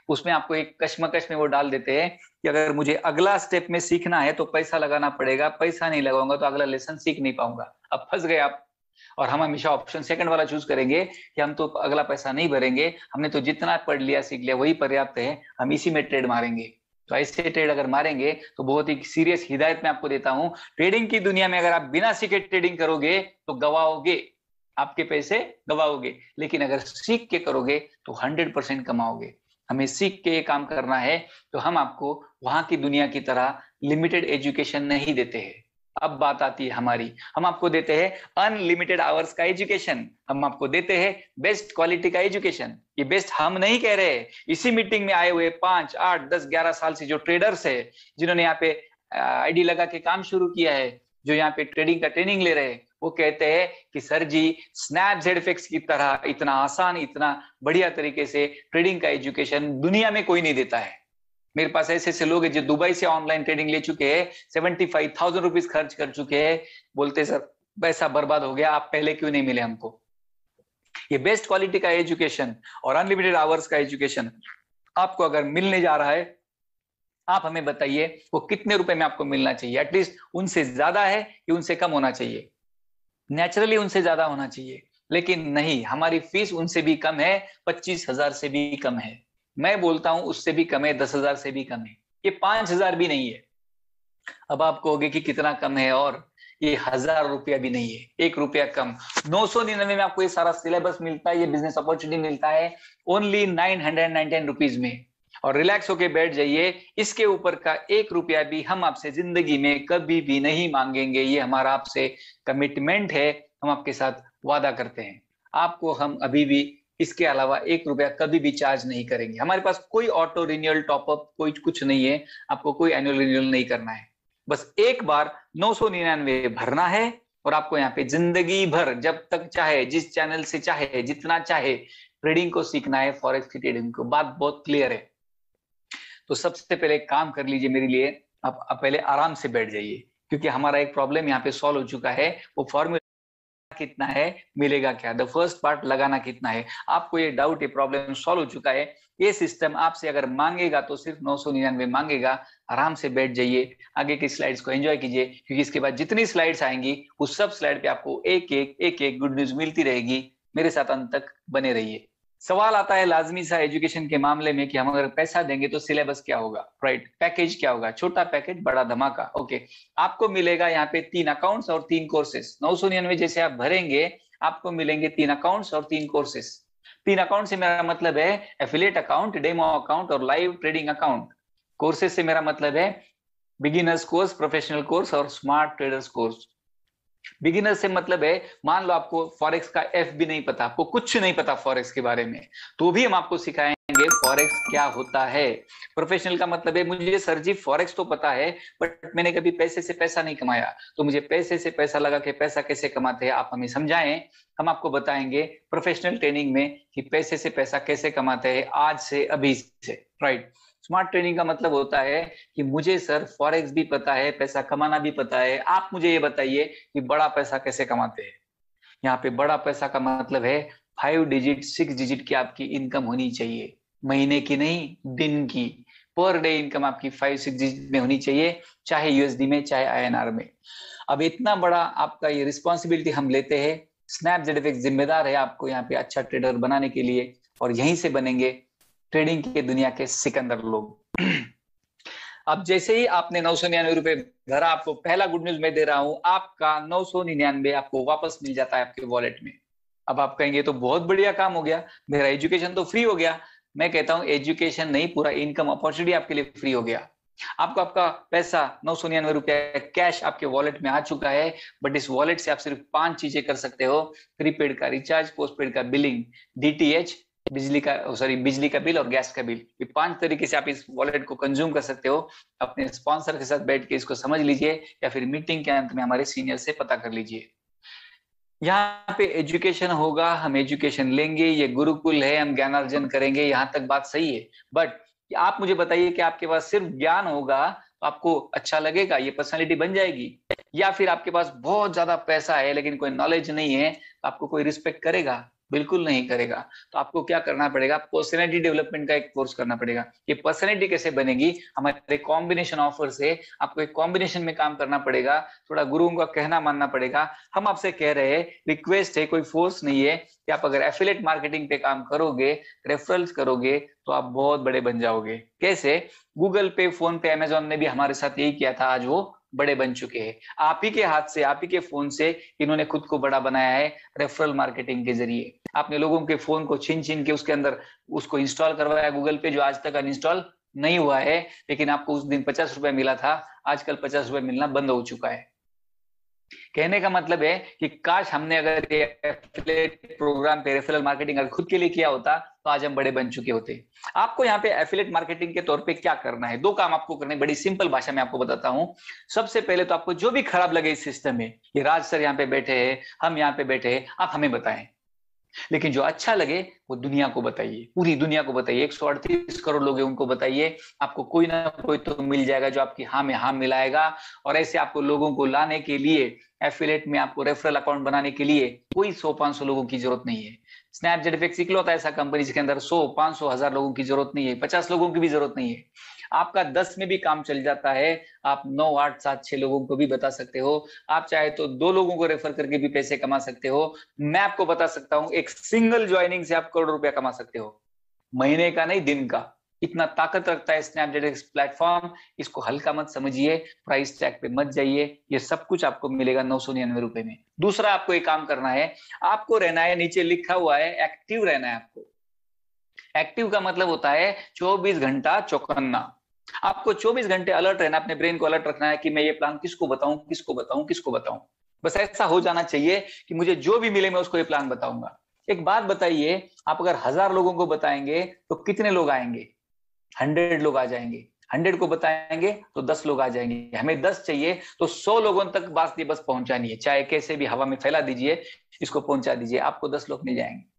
उसमें आपको एक कश्मकश में वो डाल देते हैं कि अगर मुझे अगला स्टेप में सीखना है तो पैसा लगाना पड़ेगा, पैसा नहीं लगाऊँगा तो अगला लेसन सीख नहीं पाऊँगा। अब फंस गए आप। और हम हमेशा ऑप्शन सेकंड वाला चूज़ करेंगे कि हम तो अगला पैसा नहीं भरेंगे, हमने तो जितना पढ़ लिया, सीख लिया, वही पर्याप्त है, हम इसी में ट्रेड मारेंगे। तो ऐसे ट्रेड अगर मारेंगे तो बहुत ही सीरियस हिदायत मैं आपको देता हूँ। ट्रेडिंग की दुनिया में अगर आप बिना सीखे ट्रेडिंग करोगे तो गवाओगे, आपके पैसे गवाओगे, लेकिन अगर सीख के करोगे तो हंड्रेड परसेंट कमाओगे। हमें सीख के काम करना है तो हम आपको वहाँ की दुनिया की तरह लिमिटेड एजुकेशन नहीं देते हैं। अब बात आती है हमारी। हम आपको देते हैं अनलिमिटेड आवर्स का एजुकेशन हम आपको देते हैं बेस्ट क्वालिटी का एजुकेशन ये बेस्ट हम नहीं कह रहे इसी मीटिंग में आए हुए पाँच, आठ, दस, ग्यारह साल से जो ट्रेडर्स है, जिन्होंने यहाँ पे आईडी लगा के काम शुरू किया है, जो यहाँ पे ट्रेडिंग का ट्रेनिंग ले रहे हैं वो कहते हैं कि सर जी स्नैप जेडफिक्स की तरह इतना आसान, इतना बढ़िया तरीके से ट्रेडिंग का एजुकेशन दुनिया में कोई नहीं देता है। मेरे पास ऐसे ऐसे लोग हैं जो दुबई से ऑनलाइन ट्रेडिंग ले चुके हैं, सेवेंटी फाइव थाउज़ेंड रुपीज़ खर्च कर चुके हैं। बोलते सर, पैसा बर्बाद हो गया, आप पहले क्यों नहीं मिले हमको? ये बेस्ट क्वालिटी का एजुकेशन और अनलिमिटेड आवर्स का एजुकेशन आपको अगर मिलने जा रहा है, आप हमें बताइए, वो कितने रुपए में आपको मिलना चाहिए? एटलीस्ट उनसे ज़्यादा है कि उनसे कम होना चाहिए। नेचुरली उनसे ज़्यादा होना चाहिए। लेकिन नहीं, हमारी फ़ीस उनसे भी कम है, पच्चीस हज़ार से भी कम है। मैं बोलता हूँ, उससे भी कम है, दस हज़ार से भी कम है। ये पाँच हज़ार भी नहीं है। अब आप कहोगे कि कितना कम है और ये हज़ार रुपया भी नहीं है, एक रुपया कम। नौ सौ निन्यानवे में आपको ये सारा सिलेबस मिलता है, ये बिज़नेस अपॉर्चुनिटी मिलता है only nine hundred nineteen rupees में। और रिलैक्स होके बैठ जाइए। इसके ऊपर का एक रुपया भी हम आपसे ज़िंदगी में कभी भी नहीं मांगेंगे। ये हमारा आपसे कमिटमेंट है। हम आपके साथ वादा करते हैं। आपको हम अभी भी इसके अलावा एक रुपया कभी भी चार्ज नहीं करेंगे। हमारे पास कोई ऑटो रिन्यूअल टॉपअप कोई कुछ नहीं है। आपको कोई एनुअल रिन्यूअल नहीं करना है। बस एक बार नौ सौ निन्यानवे भरना है और आपको यहाँ पे ज़िंदगी भर, जब तक चाहे, जिस चैनल से चाहे, जितना चाहे ट्रेडिंग को सीखना है फॉरेक्स की ट्रेडिंग को। बात बहुत क्लियर है। तो सबसे पहले काम कर लीजिए मेरे लिए आप, आप पहले आराम से बैठ जाइए क्योंकि हमारा एक प्रॉब्लम यहाँ पे सॉल्व हो चुका है वो फॉर्मूला कितना है मिलेगा क्या? द फ़र्स्ट पार्ट लगाना कितना है? आपको ये डाउट ये प्रॉब्लम सॉल्व हो चुका है ये सिस्टम आपसे अगर मांगेगा तो सिर्फ़ नौ सौ निन्यानवे मांगेगा आराम से बैठ जाइए आगे की स्लाइड्स को एंजॉय कीजिए क्योंकि इसके बाद जितनी स्लाइड्स आएँगी उस सब स्लाइड पे आपको एक एक एक एक गुड न्यूज़ मिलती रहेगी मेरे साथ अंत तक बने रहिए। सवाल आता है लाजमी सा एजुकेशन के मामले में कि हम अगर पैसा देंगे तो सिलेबस क्या होगा राइट पैकेज क्या होगा? छोटा पैकेज बड़ा धमाका ओके आपको मिलेगा यहाँ पे तीन अकाउंट्स और तीन कोर्सेस नौ सौ निन्यानवे जैसे आप भरेंगे, आपको मिलेंगे तीन अकाउंट्स और तीन कोर्सेस तीन अकाउंट से मेरा मतलब है एफिलेट अकाउंट डेमो अकाउंट और लाइव ट्रेडिंग अकाउंट कोर्सेज से मेरा मतलब है बिगिनर्स कोर्स प्रोफेशनल कोर्स और स्मार्ट ट्रेडर्स कोर्स बिगिनर से मतलब है, मान लो आपको फॉरेक्स का एफ़ भी नहीं पता, आपको कुछ नहीं पता फॉरेक्स के बारे में तो भी हम आपको सिखाएँगे फॉरेक्स क्या होता है। प्रोफेशनल का मतलब है, मुझे सर जी फॉरेक्स तो पता है बट मैंने कभी पैसे से पैसा नहीं कमाया तो मुझे पैसे से पैसा लगा के पैसा कैसे कमाते हैं, आप हमें समझाएँ, हम आपको बताएँगे प्रोफेशनल ट्रेनिंग में कि पैसे से पैसा कैसे कमाते हैं आज से अभी से राइट स्मार्ट ट्रेनिंग का मतलब होता है कि मुझे सर फॉरेक्स भी पता है, पैसा कमाना भी पता है। आप मुझे ये बताइए कि बड़ा पैसा कैसे कमाते हैं? यहाँ पे बड़ा पैसा का मतलब है फाइव डिजिट सिक्स डिजिट की आपकी इनकम होनी चाहिए। महीने की नहीं, दिन की। पर डे इनकम आपकी फाइव सिक्स डिजिट में होनी चाहिए, चाहे यूएसडी में, चाहे आईएनआर में। अब इतना बड़ा आपका ये रिस्पॉन्सिबिलिटी हम लेते हैं। स्नैप जेड जिम्मेदार है आपको यहाँ पे अच्छा ट्रेडर बनाने के लिए और यहीं से बनेंगे। ट्रेडिंग की दुनिया के सिकंदर लोग। अब जैसे ही आपने नौ सौ निन्यानवे रुपए भरा, आपको पहला गुड न्यूज़ मैं दे रहा हूँ, आपका नौ सौ निन्यानवे आपको वापस मिल जाता है आपके वॉलेट में। अब आप कहेंगे तो बहुत बढ़िया काम हो गया, मेरा एजुकेशन तो फ्री हो गया। मैं कहता हूँ एजुकेशन नहीं, पूरा इनकम अपॉर्चुनिटी आपके लिए फ्री हो गया। आपको आपका पैसा नौ सौ निन्यानवे रुपया कैश आपके वॉलेट में आ चुका है बट इस वॉलेट से आप सिर्फ़ पाँच चीज़ें कर सकते हो। प्रीपेड का रिचार्ज पोस्टपेड का बिलिंग डीटीएच बिजली का सॉरी बिजली का बिल और गैस का बिल। ये पाँच तरीके से आप इस वॉलेट को कंज्यूम कर सकते हो। अपने स्पॉन्सर के साथ बैठ के इसको समझ लीजिए या फिर मीटिंग के अंत में हमारे सीनियर से पता कर लीजिए। यहाँ पे एजुकेशन होगा, हम एजुकेशन लेंगे, ये गुरुकुल है, हम ज्ञानार्जन करेंगे, यहाँ तक बात सही है। बट आप मुझे बताइए कि आपके पास सिर्फ़ ज्ञान होगा तो आपको अच्छा लगेगा, ये पर्सनालिटी बन जाएगी? या फिर आपके पास बहुत ज़्यादा पैसा है, लेकिन कोई नॉलेज नहीं है तो आपको कोई रिस्पेक्ट करेगा? बिल्कुल नहीं करेगा। तो आपको क्या करना पड़ेगा? पर्सनैलिटी डेवलपमेंट का एक कोर्स करना पड़ेगा ये पर्सनैलिटी कैसे बनेगी? हमारे कॉम्बिनेशन ऑफ़र से आपको एक कॉम्बिनेशन में काम करना पड़ेगा। थोड़ा गुरुओं का कहना मानना पड़ेगा। हम आपसे कह रहे हैं रिक्वेस्ट है, कोई फोर्स नहीं है कि आप अगर एफिलेट मार्केटिंग पे काम करोगे रेफरल्स करोगे तो आप बहुत बड़े बन जाओगे। कैसे? गूगल पे फ़ोन पे अमेजोन ने भी हमारे साथ यही किया था, आज वो बड़े बन चुके हैं। आप ही के हाथ से, आप ही के फ़ोन से इन्होंने खुद को बड़ा बनाया है रेफरल मार्केटिंग के ज़रिए। आपने लोगों के फ़ोन को छीन छीन के उसके अंदर उसको इंस्टॉल करवाया गूगल पे, जो आज तक अनइंस्टॉल नहीं हुआ है, लेकिन आपको उस दिन पचास रुपए मिला था, आजकल पचास रुपए मिलना बंद हो चुका है। कहने का मतलब है कि काश हमने अगर ये प्रोग्राम पे रेफरल मार्केटिंग अगर खुद के लिए किया होता तो आज हम बड़े बन चुके होते। आपको यहाँ पे एफिलेट मार्केटिंग के तौर पे क्या करना है? दो काम आपको करने बड़ी सिंपल भाषा में आपको बताता हूँ। सबसे पहले तो आपको जो भी खराब लगे इस सिस्टम में, कि राज सर यहाँ पे बैठे हैं, हम यहाँ पे बैठे हैं, आप हमें बताएँ। लेकिन जो अच्छा लगे, वो दुनिया को बताइए। पूरी दुनिया को बताइए। एक सौ अड़तीस करोड़ लोग उनको बताइए। आपको कोई ना कोई तो मिल जाएगा जो आपकी हाँ में हाँ मिलाएगा। और ऐसे आपको लोगों को लाने के लिए एफिलेट में आपको रेफरल अकाउंट बनाने के लिए कोई सौ पाँच सौ लोगों की ज़रूरत नहीं है। स्नैपजेट इफ़ेक्ट इकलौता ऐसा कंपनी जिसके अंदर सौ, पाँच सौ, हज़ार लोगों की ज़रूरत नहीं है। पचास लोगों की भी ज़रूरत नहीं है। आपका दस में भी काम चल जाता है। आप नौ, आठ, सात, छह लोगों को भी बता सकते हो। आप चाहे तो दो लोगों को रेफर करके भी पैसे कमा सकते हो। मैं आपको बता सकता हूँ, एक सिंगल ज्वाइनिंग से आप करोड़ रुपया कमा सकते हो। महीने का नहीं, दिन का। इतना ताकत रखता है स्नैपजेट प्लेटफॉर्म इसको हल्का मत समझिए प्राइस टैग पे मत जाइए। ये सब कुछ आपको मिलेगा नौ सौ निन्यानवे रुपए में। दूसरा आपको एक काम करना है, आपको रहना है, नीचे लिखा हुआ है एक्टिव रहना है आपको। एक्टिव का मतलब होता है 24 घंटा चौकन्ना। आपको 24 घंटे अलर्ट रहना, अपने ब्रेन को अलर्ट रखना है कि मैं ये प्लान किसको बताऊँ किसको बताऊँ किसको बताऊँ। बस ऐसा हो जाना चाहिए कि मुझे जो भी मिले मैं उसको ये प्लान बताऊँगा। एक बात बताइए, आप अगर हज़ार लोगों को बताएँगे तो कितने लोग आएँगे? हंड्रेड लोग आ जाएँगे। हंड्रेड को बताएँगे तो दस लोग आ जाएँगे। हमें दस चाहिए तो सौ लोगों तक बात बस पहुंचानी है। चाहे कैसे भी हवा में फैला दीजिए, इसको पहुँचा दीजिए। आपको दस लोग मिल जाएँगे।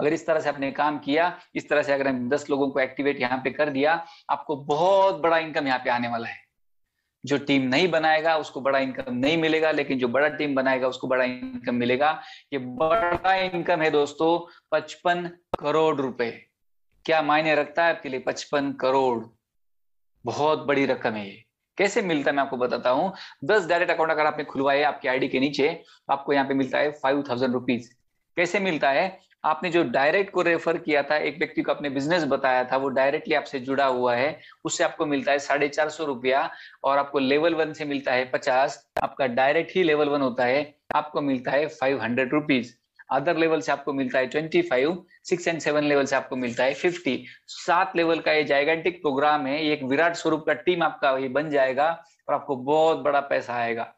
अगर इस तरह से आपने काम किया, इस तरह से अगर हम दस लोगों को एक्टिवेट यहाँ पे कर दिया, आपको बहुत बड़ा इनकम यहाँ पे आने वाला है। जो टीम नहीं बनाएगा, उसको बड़ा इनकम नहीं मिलेगा, लेकिन जो बड़ा टीम बनाएगा, उसको बड़ा इनकम मिलेगा। ये बड़ा इनकम है दोस्तों, पचपन करोड़ रुपए। क्या मायने रखता है आपके लिए पचपन करोड़? बहुत बड़ी रकम है ये। कैसे मिलता है मैं आपको बताता हूँ। दस डायरेक्ट अकाउंट अगर आपने खुलवाए आपकी आईडी के नीचे, आपको यहाँ पे मिलता है फाइव थाउज़ेंड रुपीज़ कैसे मिलता है? आपने जो डायरेक्ट को रेफर किया था, एक व्यक्ति को अपने बिज़नेस बताया था, वो डायरेक्टली आपसे जुड़ा हुआ है, उससे आपको मिलता है साढ़े चार सौ रुपया और आपको लेवल वन से मिलता है पचास, आपका डायरेक्ट ही लेवल वन होता है, आपको मिलता है five hundred rupees other level से आपको मिलता है twenty five six and seven level से आपको मिलता है फिफ्टी सात लेवल का ये जाइगेंटिक प्रोग्राम है एक विराट स्वरूप का टीम आपका ये बन जाएगा और आपको बहुत बड़ा पैसा आएगा।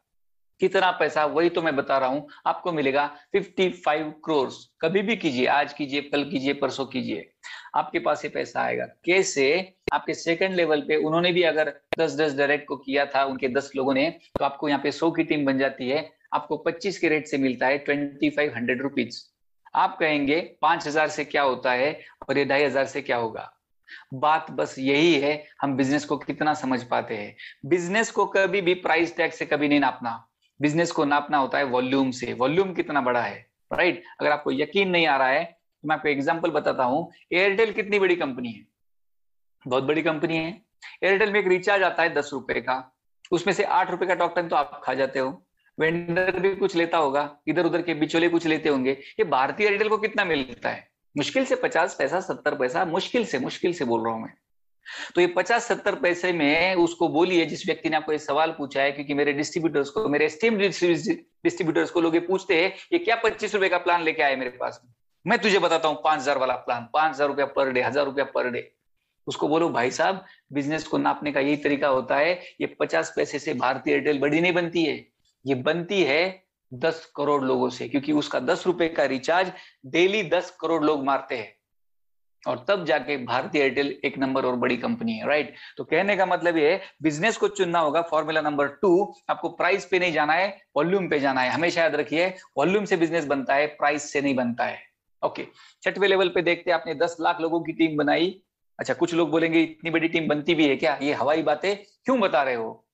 कितना पैसा, वही तो मैं बता रहा हूँ, आपको मिलेगा 55 करोड़ कभी भी कीजिए, आज कीजिए, कल कीजिए, परसों कीजिए। आपके पास ये पैसा आएगा। कैसे? आपके सेकंड लेवल पे उन्होंने भी अगर 10 10 डायरेक्ट को किया था, उनके 10 लोगों ने तो आपको यहाँ पे 100 की टीम बन जाती है। आपको 25 के रेट से मिलता है ट्वेंटी फाइव हंड्रेड रुपीज़ आप कहेंगे, पाँच हज़ार से क्या होता है और ये ढाई हज़ार से क्या होगा? बात बस यही है, हम बिज़नेस को कितना समझ पाते हैं। बिज़नेस को कभी भी प्राइस टैग से कभी नहीं नापना। बिज़नेस को नापना होता है वॉल्यूम से। वॉल्यूम कितना बड़ा है राइट अगर आपको यकीन नहीं आ रहा है तो मैं आपको एग्ज़ाम्पल बताता हूँ। एयरटेल कितनी बड़ी कंपनी है? बहुत बड़ी कंपनी है। एयरटेल में एक रिचार्ज आता है दस रुपए का। उसमें से आठ रुपए का टॉक टाइम तो आप खा जाते हो। वेंडर भी कुछ लेता होगा। इधर उधर के बिचौले कुछ लेते होंगे। ये भारतीय एयरटेल को कितना मिलता है? मुश्किल से पचास पैसा, सत्तर पैसा, मुश्किल से मुश्किल से बोल रहा हूँ मैं। तो ये पचास सत्तर पैसे में उसको बोलिए, जिस व्यक्ति ने आपको ये सवाल पूछा है, क्योंकि मेरे डिस्ट्रीब्यूटर्स को, मेरे स्टीम डिस्ट्रीब्यूटर्स को लोग पूछते हैं, ये क्या पच्चीस रुपए का प्लान लेके आए मेरे पास? मैं तुझे बताता हूँ, पाँच हज़ार वाला प्लान पाँच हज़ार रुपया पर डे हज़ार रुपया पर डे उसको बोलो, भाई साहब बिज़नेस को नापने का यही तरीका होता है, ये पचास पैसे से भारतीय एयरटेल बड़ी नहीं बनती है। ये बनती है दस करोड़ लोगों से, क्योंकि उसका दस रुपए का रिचार्ज डेली दस करोड़ लोग मारते हैं। और तब जाके भारतीय एयरटेल एक नंबर और बड़ी कंपनी है राइट तो कहने का मतलब ये बिज़नेस को चुनना होगा फॉर्मूला नंबर टू आपको प्राइस पे नहीं जाना है वॉल्यूम पे जाना है। हमेशा याद रखिए वॉल्यूम से बिज़नेस बनता है प्राइस से नहीं बनता है। ओके छठवे लेवल पे देखते हैं, आपने दस लाख लोगों की टीम बनाई। अच्छा कुछ लोग बोलेंगे, इतनी बड़ी टीम बनती भी है क्या? ये हवाई बातें क्यों बता रहे हो?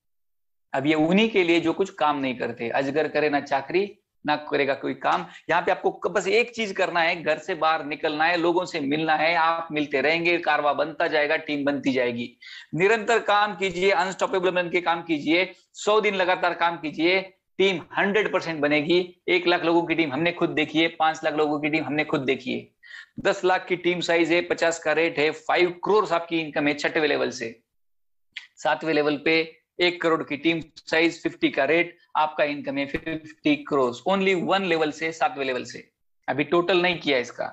अब ये उन्हीं के लिए जो कुछ काम नहीं करते। अजगर करे ना चाकरी ना करेगा कोई काम। यहाँ पे आपको बस एक चीज़ करना है, घर से बाहर निकलना है, लोगों से मिलना है, आप मिलते रहेंगे, कारवा बनता जाएगा, टीम बनती जाएगी। निरंतर काम कीजिए अनस्टॉपेबल बन के काम कीजिए, सौ दिन लगातार काम कीजिए, टीम हंड्रेड परसेंट बनेगी। एक लाख लोगों की टीम हमने खुद देखी है, पाँच लाख लोगों की टीम हमने खुद देखी है। दस लाख की टीम साइज़ है, पचास का रेट है, फाइव करोड़ आपकी इनकम है छठवे लेवल से। सातवें लेवल पे एक करोड़ की टीम साइज़ फिफ्टी का रेट आपका इनकम है fifty crore only one level से, सातवें लेवल से. अभी टोटल नहीं किया इसका.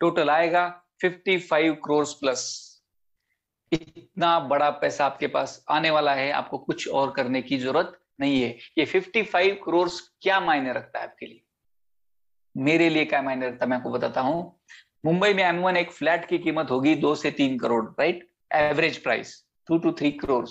टोटल आएगा फिफ्टी फाइव करोड़ प्लस इतना बड़ा पैसा आपके पास आने वाला है, आपको कुछ और करने की ज़रूरत नहीं है. ये फिफ्टी फाइव करोड़ क्या मायने रखता है आपके लिए? मेरे लिए क्या मायने रखता है? मैं आपको बताता हूँ. मुंबई में एम वन एक फ्लैट की कीमत होगी दो से तीन crore right average price two to three crore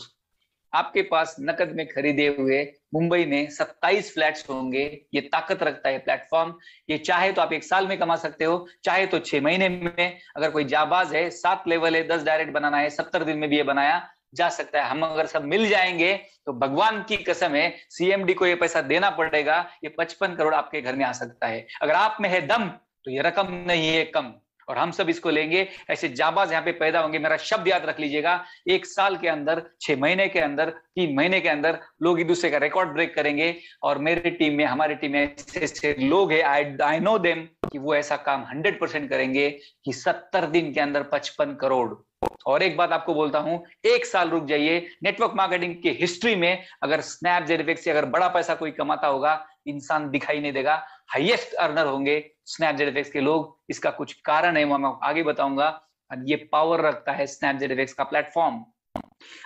आपके पास नकद में खरीदे हुए मुंबई में 27 फ्लैट्स होंगे, ये ताकत रखता है प्लेटफॉर्म। ये चाहे तो आप एक साल में कमा सकते हो, चाहे तो छह महीने में। अगर कोई जाबाज है, सात लेवल है, दस डायरेक्ट बनाना है, सत्तर दिन में भी ये बनाया जा सकता है। हम अगर सब मिल जाएँगे तो भगवान की कसम है सीएमडी को ये पैसा देना पड़ेगा, ये पचपन करोड़ आपके घर में आ सकता है। अगर आप में है दम तो ये रकम नहीं है कम। और हम सब इसको लेंगे। ऐसे जाबाज यहाँ पे पैदा होंगे। मेरा शब्द याद रख लीजिएगा, एक साल के अंदर, छह महीने के अंदर, तीन महीने के अंदर लोग एक दूसरे का रिकॉर्ड ब्रेक करेंगे और मेरे टीम में, हमारी टीम में ऐसे ऐसे लोग हैं आई आई नो देम कि वो ऐसा काम हंड्रेड परसेंट करेंगे कि सत्तर दिन के अंदर पचपन करोड़। और एक बात आपको बोलता हूँ, एक साल रुक जाइए। नेटवर्क मार्केटिंग की हिस्ट्री में अगर स्नैप जेरिफिक्स से अगर बड़ा पैसा कोई कमाता होगा, इंसान दिखाई नहीं देगा। हाईएस्ट अर्नर होंगे स्नैप जेरिफिक्स के लोग, इसका कुछ कारण है, वो मैं आगे बताऊँगा। ये पावर रखता है स्नैप जेरिफिक्स का प्लेटफॉर्म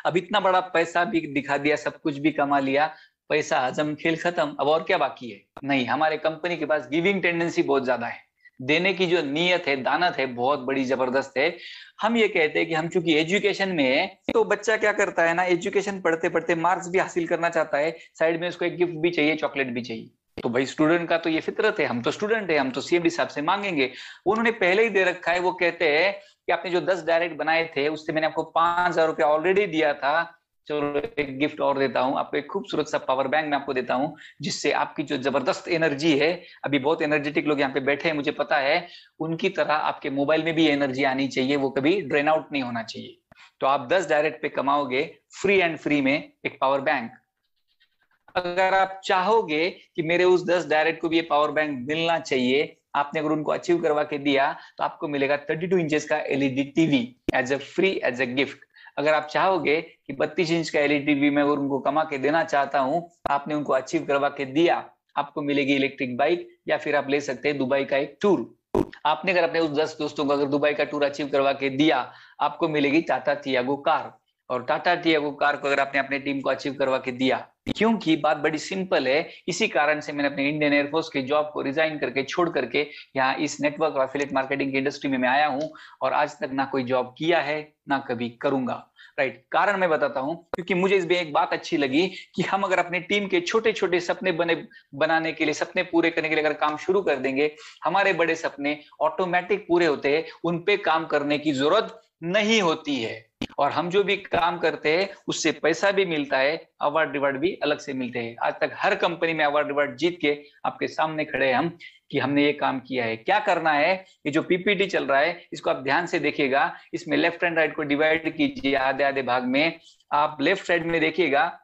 अब इतना बड़ा पैसा भी दिखा दिया, सब कुछ भी कमा लिया, पैसा हजम, खेल खत्म, अब और क्या बाकी है? नहीं, हमारे कंपनी के पास गिविंग टेंडेंसी बहुत ज़्यादा है। देने की जो नीयत है, दानत है, बहुत बड़ी ज़बरदस्त है। हम ये कहते हैं कि हम चूँकि एजुकेशन में है तो बच्चा क्या करता है ना एजुकेशन पढ़ते पढ़ते मार्क्स भी हासिल करना चाहता है। साइड में उसको एक गिफ्ट भी चाहिए चॉकलेट भी चाहिए। तो भाई स्टूडेंट का तो ये फितरत है, हम तो स्टूडेंट है, हम तो सीएमडी साहब से मांगेंगे। उन्होंने पहले ही दे रखा है, वो कहते हैं कि आपने जो दस डायरेक्ट बनाए थे, उससे मैंने आपको पाँच हज़ार रुपया ऑलरेडी दिया था। चलो, एक गिफ्ट और देता हूँ, आपको एक खूबसूरत सा पावर बैंक मैं आपको देता हूँ, जिससे आपकी जो ज़बरदस्त एनर्जी है, अभी बहुत एनर्जेटिक लोग यहाँ पे बैठे हैं, मुझे पता है, उनकी तरह आपके मोबाइल में भी एनर्जी आनी चाहिए, वो कभी ड्रेन आउट नहीं होना चाहिए। तो आप दस डायरेक्ट पे कमाओगे फ्री एंड फ्री में एक पावर बैंक अगर आप चाहोगे कि मेरे उस दस डायरेक्ट को भी ये पावर बैंक मिलना चाहिए, आपने अगर उनको अचीव करवा के दिया तो आपको मिलेगा 32 इंचेस का LED TV as a free as a gift अगर आप चाहोगे कि 32 इंच का एलईडी टीवी मैं उनको कमा के देना चाहता हूँ, आपने उनको अचीव करवा के दिया, आपको मिलेगी इलेक्ट्रिक बाइक या फिर आप ले सकते हैं दुबई का एक टूर आपने अगर अपने उस दस दोस्तों को अगर दुबई का टूर अचीव करवा के दिया, आपको मिलेगी टाटा टियागो कार. और टाटा टियागो कार को अगर आपने अपने टीम को अचीव करवा के दिया। क्योंकि बात बड़ी सिंपल है, इसी कारण से मैंने अपने इंडियन एयरफोर्स के जॉब को रिजाइन करके, छोड़ करके यहाँ इस नेटवर्क और एफिलेट मार्केटिंग की इंडस्ट्री में मैं आया हूँ और आज तक ना कोई जॉब किया है, ना कभी करूँगा। राइट कारण मैं बताता हूँ, क्योंकि मुझे इसमें एक बात अच्छी लगी कि हम अगर अपने टीम के छोटे छोटे सपने बने, बनाने के लिए, सपने पूरे करने के लिए अगर काम शुरू कर देंगे, हमारे बड़े सपने ऑटोमेटिक पूरे होते हैं उन पे काम करने की ज़रूरत नहीं होती है। और हम जो भी काम करते हैं, उससे पैसा भी मिलता है अवार्ड रिवार्ड भी अलग से मिलते हैं। आज तक हर कंपनी में अवार्ड रिवार्ड जीत के आपके सामने खड़े हैं हम कि हमने ये काम किया है। क्या करना है? ये जो पीपीटी चल रहा है, इसको आप ध्यान से देखिएगा। इसमें लेफ़्ट एंड राइट को डिवाइड कीजिए आधे आधे भाग में। आप लेफ़्ट साइड में देखिएगा,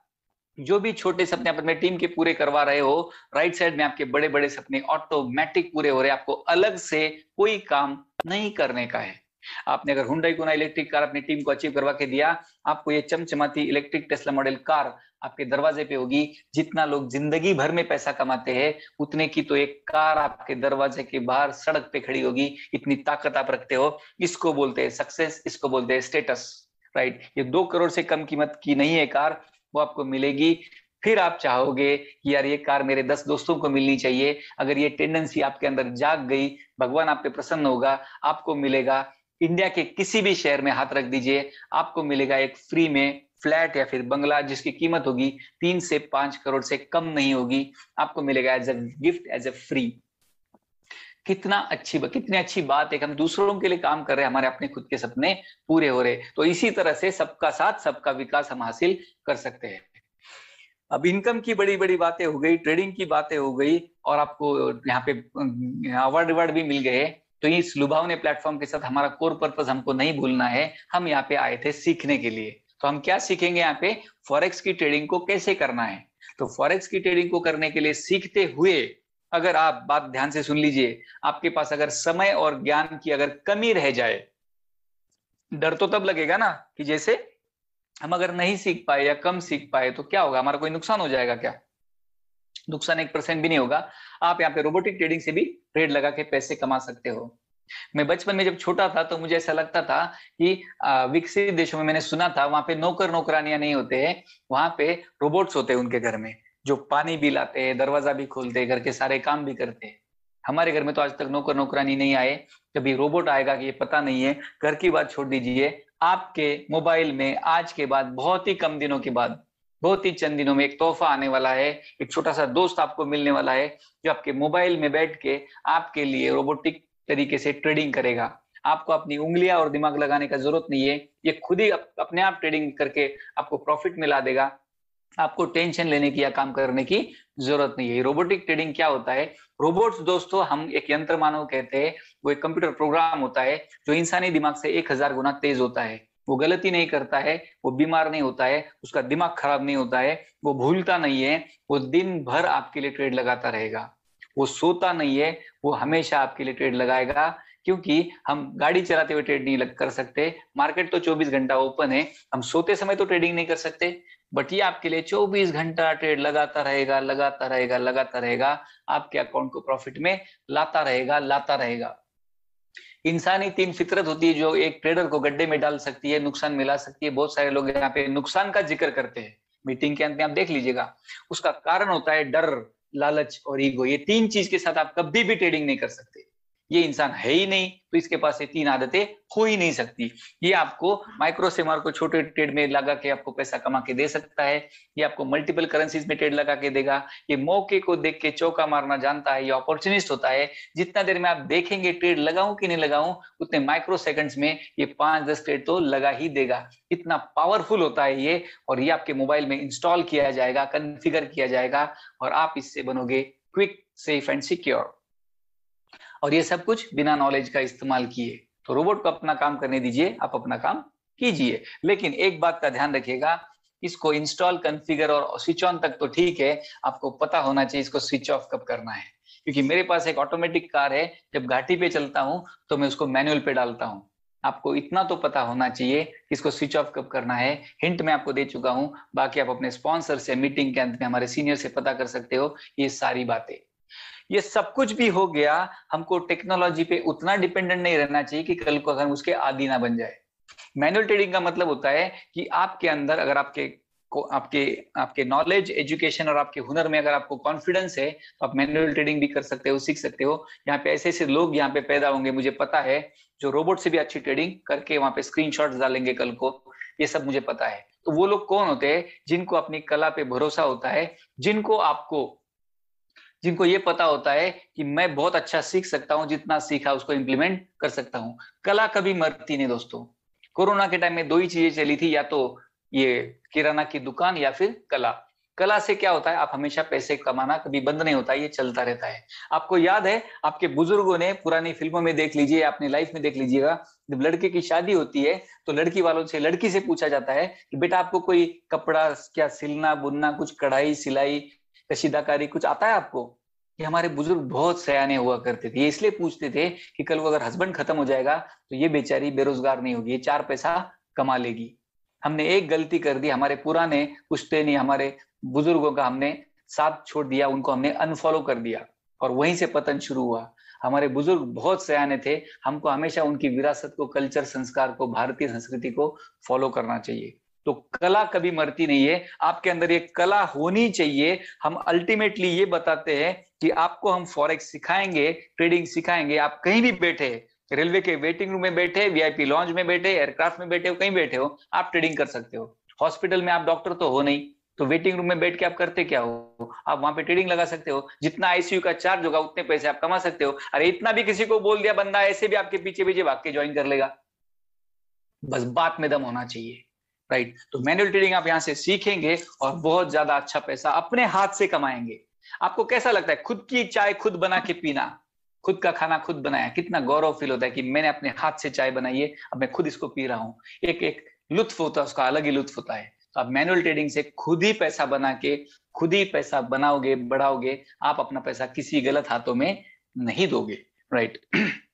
जो भी छोटे सपने अपने टीम के पूरे करवा रहे हो राइट साइड में आपके बड़े बड़े सपने ऑटोमेटिक पूरे हो रहे आपको अलग से कोई काम नहीं करने का है। आपने अगर हुंडई को ना इलेक्ट्रिक कार अपनी टीम को अचीव करवा के दिया, आपको ये चमचमाती इलेक्ट्रिक टेस्ला मॉडल कार आपके दरवाजे पे होगी। जितना लोग ज़िंदगी भर में पैसा कमाते हैं, उतने की तो एक कार आपके दरवाजे के बाहर सड़क पे खड़ी होगी। इतनी ताकत आप रखते हो। इसको बोलते हैं सक्सेस इसको बोलते हैं स्टेटस राइट ये दो करोड़ से कम कीमत की नहीं है कार, वो आपको मिलेगी। फिर आप चाहोगे कि यार ये कार मेरे दस दोस्तों को मिलनी चाहिए। अगर ये टेंडेंसी आपके अंदर जाग गई, भगवान आप पे प्रसन्न होगा, आपको मिलेगा। इंडिया के किसी भी शहर में हाथ रख दीजिए। आपको मिलेगा एक फ्री में फ्लैट या फिर बंगला जिसकी कीमत होगी तीन से पाँच करोड़ से कम नहीं होगी। आपको मिलेगा as a gift as a free कितना अच्छी कितनी अच्छी बात है हम दूसरों के लिए काम कर रहे हैं, हमारे अपने खुद के सपने पूरे हो रहे तो इसी तरह से सबका साथ, सबका विकास हम हासिल कर सकते हैं। अब इनकम की बड़ी बड़ी बातें हो गई ट्रेडिंग की बातें हो गई और आपको यहाँ पे अवार्ड अवार्ड भी मिल गए। तो इस लुभावने प्लेटफॉर्म के साथ हमारा कोर पर्पज हमको नहीं भूलना है, हम यहाँ पे आए थे सीखने के लिए। तो हम क्या सीखेंगे यहाँ पे? फॉरेक्स की ट्रेडिंग को कैसे करना है? तो फॉरेक्स की ट्रेडिंग को करने के लिए सीखते हुए अगर आप बात ध्यान से सुन लीजिए, आपके पास अगर समय और ज्ञान की अगर कमी रह जाए, डर तो तब लगेगा ना कि जैसे हम अगर नहीं सीख पाए या कम सीख पाए तो क्या होगा? हमारा कोई नुकसान हो जाएगा क्या? नुकसान एक परसेंट भी नहीं होगा। आप यहाँ पे रोबोटिक ट्रेडिंग से भी ट्रेड लगा के पैसे कमा सकते हो। मैं बचपन में जब छोटा था तो मुझे ऐसा लगता था कि विकसित देशों में मैंने सुना था, वहाँ पे नौकर नौकरानियाँ नहीं होते हैं। वहाँ पे रोबोट्स होते हैं उनके घर में, जो पानी भी लाते हैं, दरवाज़ा भी खोलते हैं, घर के सारे काम भी करते हैं। हमारे घर में तो आज तक नौकर नौकरानी नहीं आए। कभी रोबोट आएगा कि ये पता नहीं है। घर की बात छोड़ दीजिए, आपके मोबाइल में आज के बाद, बहुत ही कम दिनों के बाद बहुत ही चंद दिनों में एक तोहफा आने वाला है एक छोटा सा दोस्त आपको मिलने वाला है जो आपके मोबाइल में बैठ के आपके लिए रोबोटिक तरीके से ट्रेडिंग करेगा। आपको अपनी उंगलियाँ और दिमाग लगाने का ज़रूरत नहीं है ये खुद ही अप, अपने आप ट्रेडिंग करके आपको प्रॉफिट मिला देगा। आपको टेंशन लेने की या काम करने की ज़रूरत नहीं है। रोबोटिक ट्रेडिंग क्या होता है? रोबोट्स दोस्तों हम एक यंत्र मानव कहते हैं वो एक कंप्यूटर प्रोग्राम होता है जो इंसानी दिमाग से एक हज़ार गुना तेज होता है। वो गलती नहीं करता है, वो बीमार नहीं होता है, उसका दिमाग खराब नहीं होता है, वो भूलता नहीं है, वो दिन भर आपके लिए ट्रेड लगाता रहेगा। वो सोता नहीं है, वो हमेशा आपके लिए ट्रेड लगाएगा, क्योंकि हम गाड़ी चलाते हुए ट्रेड नहीं कर सकते। मार्केट तो 24 घंटा ओपन है, हम सोते समय तो ट्रेडिंग नहीं कर सकते बट ये आपके लिए 24 घंटा ट्रेड लगाता रहेगा लगाता रहेगा लगाता रहेगा, आपके अकाउंट को प्रॉफिट में लाता रहेगा लाता रहेगा। इंसानी तीन फितरत होती है जो एक ट्रेडर को गड्ढे में डाल सकती है, नुकसान मिला सकती है। बहुत सारे लोग यहाँ पे नुकसान का ज़िक्र करते हैं। मीटिंग के अंत में आप देख लीजिएगा। उसका कारण होता है डर, लालच और ईगो। ये तीन चीज़ के साथ आप कभी भी ट्रेडिंग नहीं कर सकते। ये इंसान है ही नहीं तो इसके पास ये तीन आदतें हो ही नहीं सकती। ये आपको माइक्रो सेमार को छोटे ट्रेड में लगा के आपको पैसा कमा के दे सकता है, ये आपको मल्टीपल करेंसीज में ट्रेड लगा के देगा, ये मौके को देख के चौका मारना जानता है, ये अपॉर्चुनिस्ट होता है, जितना देर में आप देखेंगे ट्रेड लगाऊँ कि नहीं लगाऊँ, उतने माइक्रो सेकंड्स में ये पाँच दस ट्रेड तो लगा ही देगा। इतना पावरफुल होता है ये, और ये आपके मोबाइल में इंस्टॉल किया जाएगा कन्फिगर किया जाएगा, और आप इससे बनोगे क्विक सेफ़ एंड सिक्योर और ये सब कुछ बिना नॉलेज का इस्तेमाल किए। तो रोबोट को अपना काम करने दीजिए, आप अपना काम कीजिए। लेकिन एक बात का ध्यान रखिएगा, इसको इंस्टॉल कन्फिगर और स्विच ऑन तक तो ठीक है, आपको पता होना चाहिए इसको स्विच ऑफ़ कब करना है। क्योंकि मेरे पास एक ऑटोमेटिक कार है, जब घाटी पे चलता हूँ तो मैं उसको मैनुअल पे डालता हूँ। आपको इतना तो पता होना चाहिए कि इसको स्विच ऑफ़ कब करना है। हिंट मैं आपको दे चुका हूँ, बाकी आप अपने स्पॉन्सर से मीटिंग के अंत में हमारे सीनियर से पता कर सकते हो, ये सारी बातें। ये सब कुछ भी हो गया, हमको टेक्नोलॉजी पे उतना डिपेंडेंट नहीं रहना चाहिए कि कल को अगर उसके आदि ना बन जाए। मैनुअल ट्रेडिंग का मतलब होता है कि आपके अंदर अगर आपके को, आपके आपके नॉलेज एजुकेशन और आपके हुनर में अगर आपको कॉन्फिडेंस है तो आप मैनुअल ट्रेडिंग भी कर सकते हो, सीख सकते हो। यहाँ पे ऐसे ऐसे लोग यहाँ पे पैदा होंगे, मुझे पता है, जो रोबोट से भी अच्छी ट्रेडिंग करके वहाँ पे स्क्रीन डालेंगे कल को, ये सब मुझे पता है। तो वो लोग कौन होते हैं, जिनको अपनी कला पे भरोसा होता है, जिनको आपको जिनको ये पता होता है कि मैं बहुत अच्छा सीख सकता हूँ, जितना सीखा उसको इंप्लीमेंट कर सकता हूँ। कला कभी मरती नहीं दोस्तों। कोरोना के टाइम में दो ही चीज़ें चली थी, या तो ये किराना की दुकान या फिर कला। कला से क्या होता है, आप हमेशा पैसे कमाना कभी बंद नहीं होता, ये चलता रहता है। आपको याद है, आपके बुज़ुर्गों ने पुरानी फ़िल्मों में देख लीजिए, अपनी लाइफ में देख लीजिएगा, जब लड़के की शादी होती है तो लड़की वालों से, लड़की से पूछा जाता है कि बेटा आपको कोई कपड़ा क्या सिलना बुनना, कुछ कढ़ाई सिलाई कशीदाकारी कुछ आता है आपको? ये हमारे बुज़ुर्ग बहुत सयाने हुआ करते थे। ये इसलिए पूछते थे कि कल वो अगर हस्बैंड खत्म हो जाएगा तो ये बेचारी बेरोजगार नहीं होगी, ये चार पैसा कमा लेगी। हमने एक गलती कर दी, हमारे पुराने पुश्ते नहीं हमारे बुज़ुर्गों का हमने साथ छोड़ दिया, उनको हमने अनफॉलो कर दिया और वहीं से पतन शुरू हुआ। हमारे बुज़ुर्ग बहुत सयाने थे, हमको हमेशा उनकी विरासत को कल्चर संस्कार को, भारतीय संस्कृति को फॉलो करना चाहिए। तो कला कभी मरती नहीं है। आपके अंदर ये कला होनी चाहिए। हम अल्टीमेटली ये बताते हैं कि आपको हम फॉरेक्स सिखाएँगे ट्रेडिंग सिखाएँगे। आप कहीं भी बैठे रेलवे के वेटिंग रूम में बैठे वीआईपी लॉन्च में बैठे एयरक्राफ्ट में बैठे हो, कहीं बैठे हो, आप ट्रेडिंग कर सकते हो। हॉस्पिटल में आप डॉक्टर तो हो नहीं। तो वेटिंग रूम में बैठ के आप करते क्या हो? आप वहाँ पे ट्रेडिंग लगा सकते हो। जितना आईसीयू का चार्ज होगा, उतने पैसे आप कमा सकते हो। अरे, इतना भी किसी को बोल दिया बंदा, ऐसे भी आपके पीछे पीछे भाग के ज्वाइन कर लेगा। बस बात में दम होना चाहिए। राइट तो मैनुअल ट्रेडिंग आप यहाँ से सीखेंगे और बहुत ज़्यादा अच्छा पैसा अपने हाथ से कमाएँगे। आपको कैसा लगता है? खुद की चाय खुद बना के पीना? खुद का खाना खुद बनाया? कितना गौरव फील होता है कि मैंने अपने हाथ से चाय बनाई है, अब मैं खुद इसको पी रहा हूँ। एक एक लुत्फ होता है, उसका अलग ही लुत्फ होता है। तो आप मैनुअल ट्रेडिंग से खुद ही पैसा बना के, खुद ही पैसा बनाओगे, बढ़ाओगे, आप अपना पैसा किसी गलत हाथों में नहीं दोगे। राइट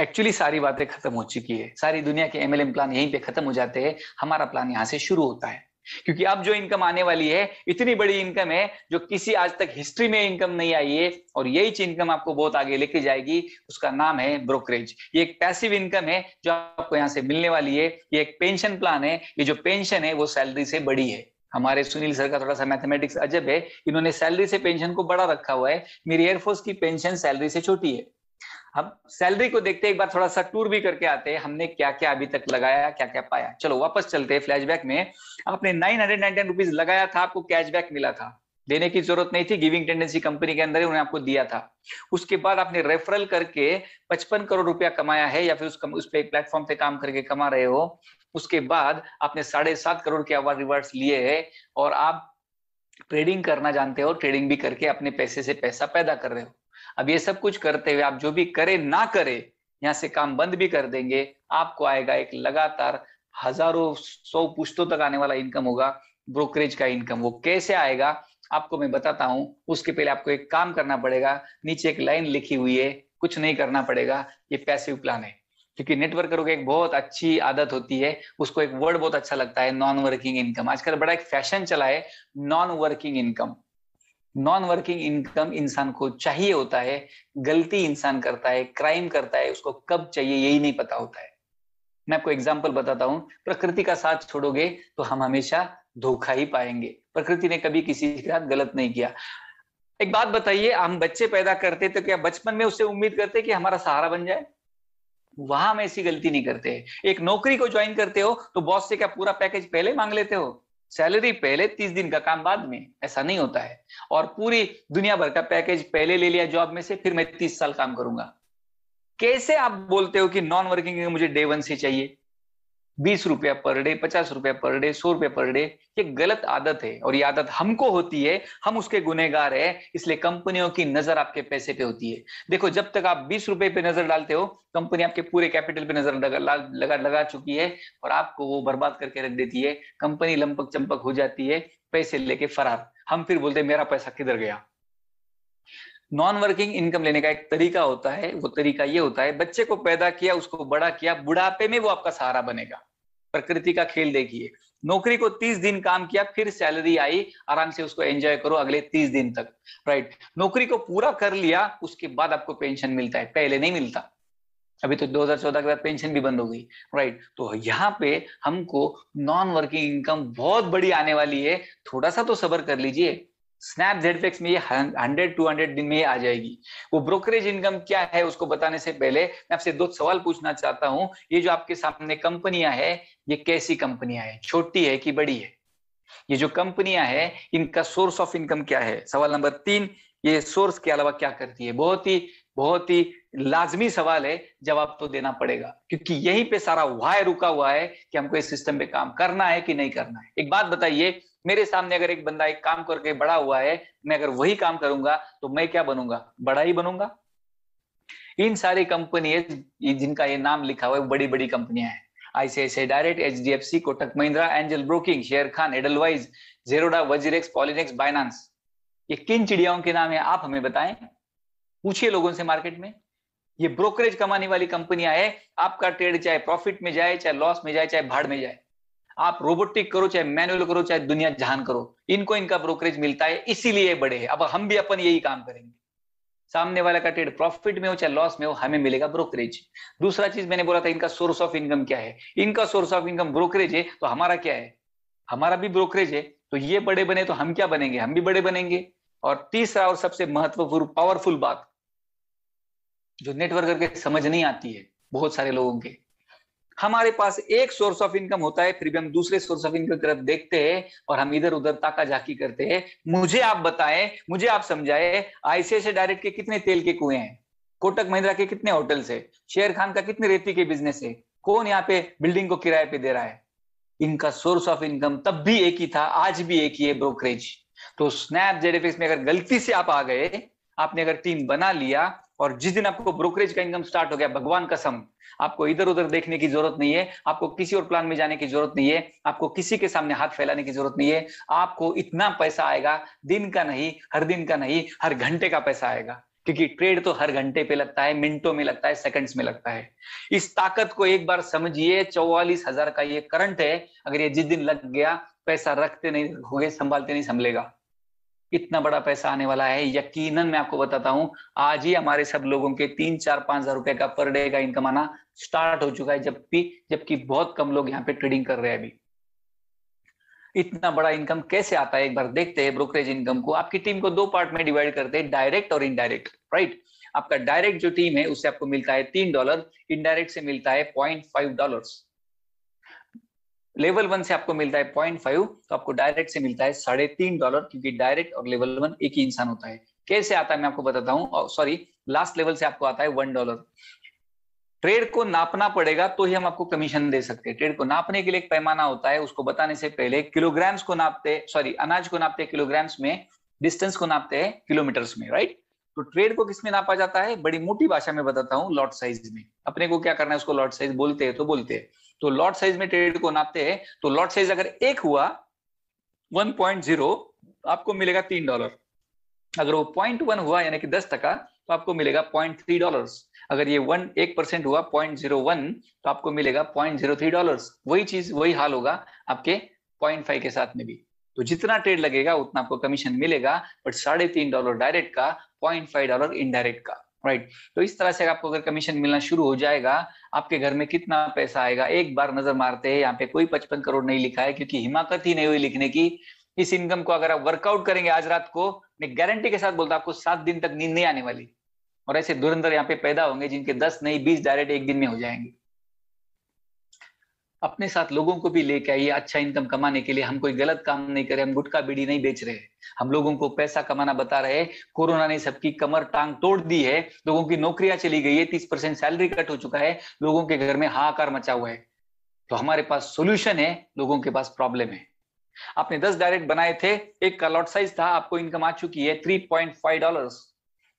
एक्चुअली सारी बातें खत्म हो चुकी है। सारी दुनिया के एमएलएम प्लान यहीं पे खत्म हो जाते हैं। हमारा प्लान यहाँ से शुरू होता है। क्योंकि अब जो इनकम आने वाली है, इतनी बड़ी इनकम है, जो किसी आज तक हिस्ट्री में इनकम नहीं आई है, और यही इनकम आपको बहुत आगे लेके जाएगी, उसका नाम है ब्रोकरेज ये एक पैसिव इनकम है, जो आपको यहाँ से मिलने वाली है। ये एक पेंशन प्लान है। ये जो पेंशन है, वो सैलरी से बड़ी है। हमारे सुनील सर का थोड़ा सा मैथमेटिक्स अजब है। इन्होंने सैलरी से पेंशन को बड़ा रखा हुआ है। मेरी एयरफोर्स की पेंशन सैलरी से छोटी है। हम सैलरी को देखते एक बार थोड़ा सा टूर भी करके आते हैं हमने क्या क्या अभी तक लगाया क्या क्या पाया। चलो वापस चलते हैं फ्लैशबैक में। आपने नाइन हंड्रेड नाइनटीन रुपीज़ लगाया था आपको कैशबैक मिला था। देने की ज़रूरत नहीं थी गिविंग टेंडेंसी कंपनी के अंदर ही उन्होंने आपको दिया था। उसके बाद आपने रेफरल करके पचपन करोड़ रुपया कमाया है या फिर उस, उस पे प्लेटफॉर्म पे काम करके कमा रहे हो। उसके बाद आपने साढ़े सात करोड़ के अवार्ड रिवार्ड्स लिए है और आप ट्रेडिंग करना जानते हो ट्रेडिंग भी करके अपने पैसे से पैसा पैदा कर रहे हो। अब ये सब कुछ करते हुए आप जो भी करे ना करे, यहाँ से काम बंद भी कर देंगे। आपको आएगा एक लगातार हज़ारों, सौ पुश्तों तक आने वाला इनकम होगा, ब्रोकरेज का इनकम। वो कैसे आएगा, आपको मैं बताता हूँ। उसके पहले आपको एक काम करना पड़ेगा। नीचे एक लाइन लिखी हुई है, कुछ नहीं करना पड़ेगा। ये पैसिव प्लान है। क्योंकि नेटवर्कर की एक बहुत अच्छी आदत होती है। उसको एक वर्ड बहुत अच्छा लगता है नॉन वर्किंग इनकम आजकल बड़ा एक फ़ैशन चला है non working income non working income इंसान को चाहिए होता है, गलती इंसान करता है क्राइम करता है, उसको कब चाहिए यही नहीं पता होता है। मैं आपको एग्ज़ाम्पल बताता हूँ, प्रकृति का साथ छोड़ोगे तो हम हमेशा धोखा ही पाएँगे। प्रकृति ने कभी किसी के साथ गलत नहीं किया। एक बात बताइए, हम बच्चे पैदा करते तो क्या बचपन में उससे उम्मीद करते कि हमारा सहारा बन जाए? वहाँ हम ऐसी गलती नहीं करते। एक नौकरी को ज्वाइन करते हो तो बॉस से क्या पूरा पैकेज पहले मांग लेते हो? सैलरी पहले तीस दिन का काम बाद में, ऐसा नहीं होता है। और पूरी दुनिया भर का पैकेज पहले ले लिया जॉब में से, फिर मैं तीस साल काम करूँगा। कैसे आप बोलते हो कि नॉन वर्किंग मुझे डे वन से चाहिए? बीस रुपया पर डे, पचास रुपया पर डे, सौ रुपया पर डे, ये गलत आदत है और ये आदत हमको होती है, हम उसके गुनेगार है, इसलिए कंपनियों की नज़र आपके पैसे पे होती है। देखो, जब तक आप बीस रुपए पे नज़र डालते हो, कंपनी आपके पूरे कैपिटल पे नज़र लगा लगा लगा चुकी है और आपको वो बर्बाद करके रख देती है, कंपनी लंपक चंपक हो जाती है, पैसे लेके फरार। हम फिर बोलते मेरा पैसा किधर गया? नॉन वर्किंग इनकम लेने का एक तरीका होता है, वो तरीका ये होता है, बच्चे को पैदा किया, उसको बड़ा किया, बुढ़ापे में वो आपका सहारा बनेगा। प्रकृति का खेल देखिए। नौकरी को तीस दिन काम किया, फिर सैलरी आई, आराम से उसको एंजॉय करो अगले तीस दिन तक। राइट नौकरी को पूरा कर लिया, उसके बाद आपको पेंशन मिलता है। पहले नहीं मिलता। अभी तो 2014 के बाद पेंशन भी बंद हो गई। राइट तो यहाँ पे हमको नॉन वर्किंग इनकम बहुत बड़ी आने वाली है। थोड़ा सा तो सबर कर लीजिए। स्नैप जेडफेक्स में ये हंड्रेड टू हंड्रेड दिन में ये आ जाएगी। वो ब्रोकरेज इनकम क्या है, उसको बताने से पहले मैं आपसे दो सवाल पूछना चाहता हूँ। ये जो आपके सामने कंपनियाँ है, ये कैसी कंपनियाँ है? छोटी है कि बड़ी है? ये जो कंपनियाँ है, इनका सोर्स ऑफ़ इनकम क्या है? सवाल नंबर तीन, ये सोर्स के अलावा क्या करती है? बहुत ही बहुत ही लाजमी सवाल है, जवाब तो देना पड़ेगा। क्योंकि यहीं पे सारा वाय रुका हुआ है कि हमको इस सिस्टम पे काम करना है कि नहीं करना है। एक बात बताइए मेरे सामने अगर एक बंदा एक काम करके बड़ा हुआ है, मैं अगर वही काम करूँगा तो मैं क्या बनूँगा? बड़ा ही बनूँगा। इन सारी कंपनी जिनका ये नाम लिखा हुआ है बड़ी बड़ी कंपनियाँ हैं। ICICI direct H D F C Kotak Mahindra angel broking share Khan Edelweiss Zerodha WazirX Poloniex Binance ये किन चिड़ियाओं के नाम है, आप हमें बताएँ। पूछिए लोगों से मार्केट में। ये ब्रोकरेज कमाने वाली कंपनियाँ है। आपका ट्रेड चाहे प्रॉफिट में जाए, चाहे लॉस में जाए, चाहे भाड़ में जाए। आप रोबोटिक करो, चाहे मैनुअल करो, चाहे दुनिया जहान करो, इनको इनका ब्रोकरेज मिलता है, इसीलिए बड़े हैं। अब हम भी अपन यही काम करेंगे। सामने वाला का ट्रेड प्रॉफिट में हो, चाहे लॉस में हो, हमें मिलेगा ब्रोकरेज। दूसरा चीज़ मैंने बोला था, इनका सोर्स ऑफ़ इनकम क्या है? इनका सोर्स ऑफ़ इनकम ब्रोकरेज है तो हमारा क्या है? हमारा भी ब्रोकरेज है तो ये बड़े बने तो हम क्या बनेंगे? हम भी बड़े बनेंगे। और तीसरा और सबसे महत्वपूर्ण पावरफुल बात, जो नेटवर्क करके समझ नहीं आती है, बहुत सारे लोगों के हमारे पास एक सोर्स ऑफ़ इनकम होता है, फिर भी हम दूसरे सोर्स ऑफ़ इनकम की तरफ़ देखते हैं और हम इधर उधर ताका झाकी करते हैं। मुझे आप बताएँ, मुझे आप समझाए आईसीआईसी डायरेक्ट के कितने तेल के कुएँ हैं? कोटक महिंद्रा के कितने होटल्स है? शेयर खान का कितने रेती के बिज़नेस है? कौन यहाँ पे बिल्डिंग को किराए पे दे रहा है? इनका सोर्स ऑफ़ इनकम तब भी एक ही था, आज भी एक ही है ब्रोकरेज तो स्नैप जेड में अगर गलती से आप आ गए, आपने अगर टीम बना लिया और जिस दिन आपको ब्रोकरेज का इनकम स्टार्ट हो गया, भगवान कसम आपको इधर उधर देखने की ज़रूरत नहीं है, आपको किसी और प्लान में जाने की ज़रूरत नहीं है, आपको किसी के सामने हाथ फैलाने की ज़रूरत नहीं है, आपको इतना पैसा आएगा, दिन का नहीं, हर दिन का नहीं, हर घंटे का पैसा आएगा। क्योंकि ट्रेड तो हर घंटे पे लगता है, मिनटों में लगता है सेकंड्स में लगता है। इस ताकत को एक बार समझिए, चौवालीस हज़ार का ये करंट है, अगर ये जिस दिन लग गया, पैसा रखते नहीं रखोगे संभालते नहीं, संभलेगा। इतना बड़ा पैसा आने वाला है। यकीनन मैं आपको बताता हूँ, आज ही हमारे सब लोगों के तीन, चार, पाँच हज़ार रुपए का पर डे का इनकम आना स्टार्ट हो चुका है, जबकि जबकि बहुत कम लोग यहाँ पे ट्रेडिंग कर रहे हैं अभी। इतना बड़ा इनकम कैसे आता है? एक बार देखते हैं ब्रोकरेज इनकम को। आपकी टीम को दो पार्ट में डिवाइड करते हैं, डायरेक्ट और इनडायरेक्ट, राइट? आपका डायरेक्ट जो टीम है, उससे आपको मिलता है तीन डॉलर, इनडायरेक्ट से मिलता है point five dollar level one से आपको मिलता है पॉइंट फाइव तो आपको डायरेक्ट से मिलता है साढ़े तीन डॉलर क्योंकि डायरेक्ट और लेवल वन एक ही इंसान होता है। कैसे आता है मैं आपको बताता हूँ। सॉरी लास्ट लेवल से आपको आता है वन डॉलर ट्रेड को नापना पड़ेगा तो ही हम आपको कमीशन दे सकते हैं। ट्रेड को नापने के लिए एक पैमाना होता है, उसको बताने से पहले किलोग्राम्स को नापते सॉरी अनाज को नापते किलोग्राम्स में डिस्टेंस को नापते हैं किलोमीटर्स में राइट तो ट्रेड को किसमें नापा जाता है? बड़ी मोटी भाषा में बताता हूँ लॉट साइज़ में। अपने को क्या करना है उसको लॉट साइज़ बोलते हैं तो बोलते हैं। तो लॉट साइज़ में ट्रेड को नापते हैं तो लॉट साइज़ अगर एक हुआ 1.0 आपको मिलेगा तीन डॉलर अगर वो पॉइंट वन हुआ, यानी कि दस टका तो आपको मिलेगा पॉइंट थ्री डॉलर अगर ये वन एक परसेंट हुआ पॉइंट ज़ीरो वन तो आपको मिलेगा पॉइंट ज़ीरो थ्री डॉलर वही चीज़, वही हाल होगा आपके पॉइंट फाइव के साथ में भी. तो जितना ट्रेड लगेगा, उतना आपको कमीशन मिलेगा बट साढ़े तीन डॉलर डायरेक्ट का पॉइंट फाइव डॉलर इनडायरेक्ट का. राइट तो इस तरह से आपको अगर कमीशन मिलना शुरू हो जाएगा, आपके घर में कितना पैसा आएगा? एक बार नज़र मारते हैं, यहाँ पे कोई पचपन करोड़ नहीं लिखा है, क्योंकि हिमाकत ही नहीं हुई लिखने की। इस इनकम को अगर आप वर्कआउट करेंगे आज रात को, मैं गारंटी के साथ बोलता आपको सात दिन तक नींद नहीं आने वाली। और ऐसे धुरंधर यहाँ पे पैदा होंगे जिनके दस नहीं, बीस डायरेक्ट एक दिन में हो जाएँगे। अपने साथ लोगों को भी लेके आइए अच्छा इनकम कमाने के लिए। हम कोई गलत काम नहीं करे हम गुटखा बीड़ी नहीं बेच रहे। हम लोगों को पैसा कमाना बता रहे कोरोना ने सबकी कमर टांग तोड़ दी है। लोगों की नौकरियाँ चली गई है। तीस परसेंट सैलरी कट हो चुका है। लोगों के घर में हाहाकार मचा हुआ है। तो हमारे पास सोल्यूशन है। लोगों के पास प्रॉब्लम है। आपने दस डायरेक्ट बनाए थे। एक का लॉट साइज़ था। आपको इनकम आ चुकी है three point five dollar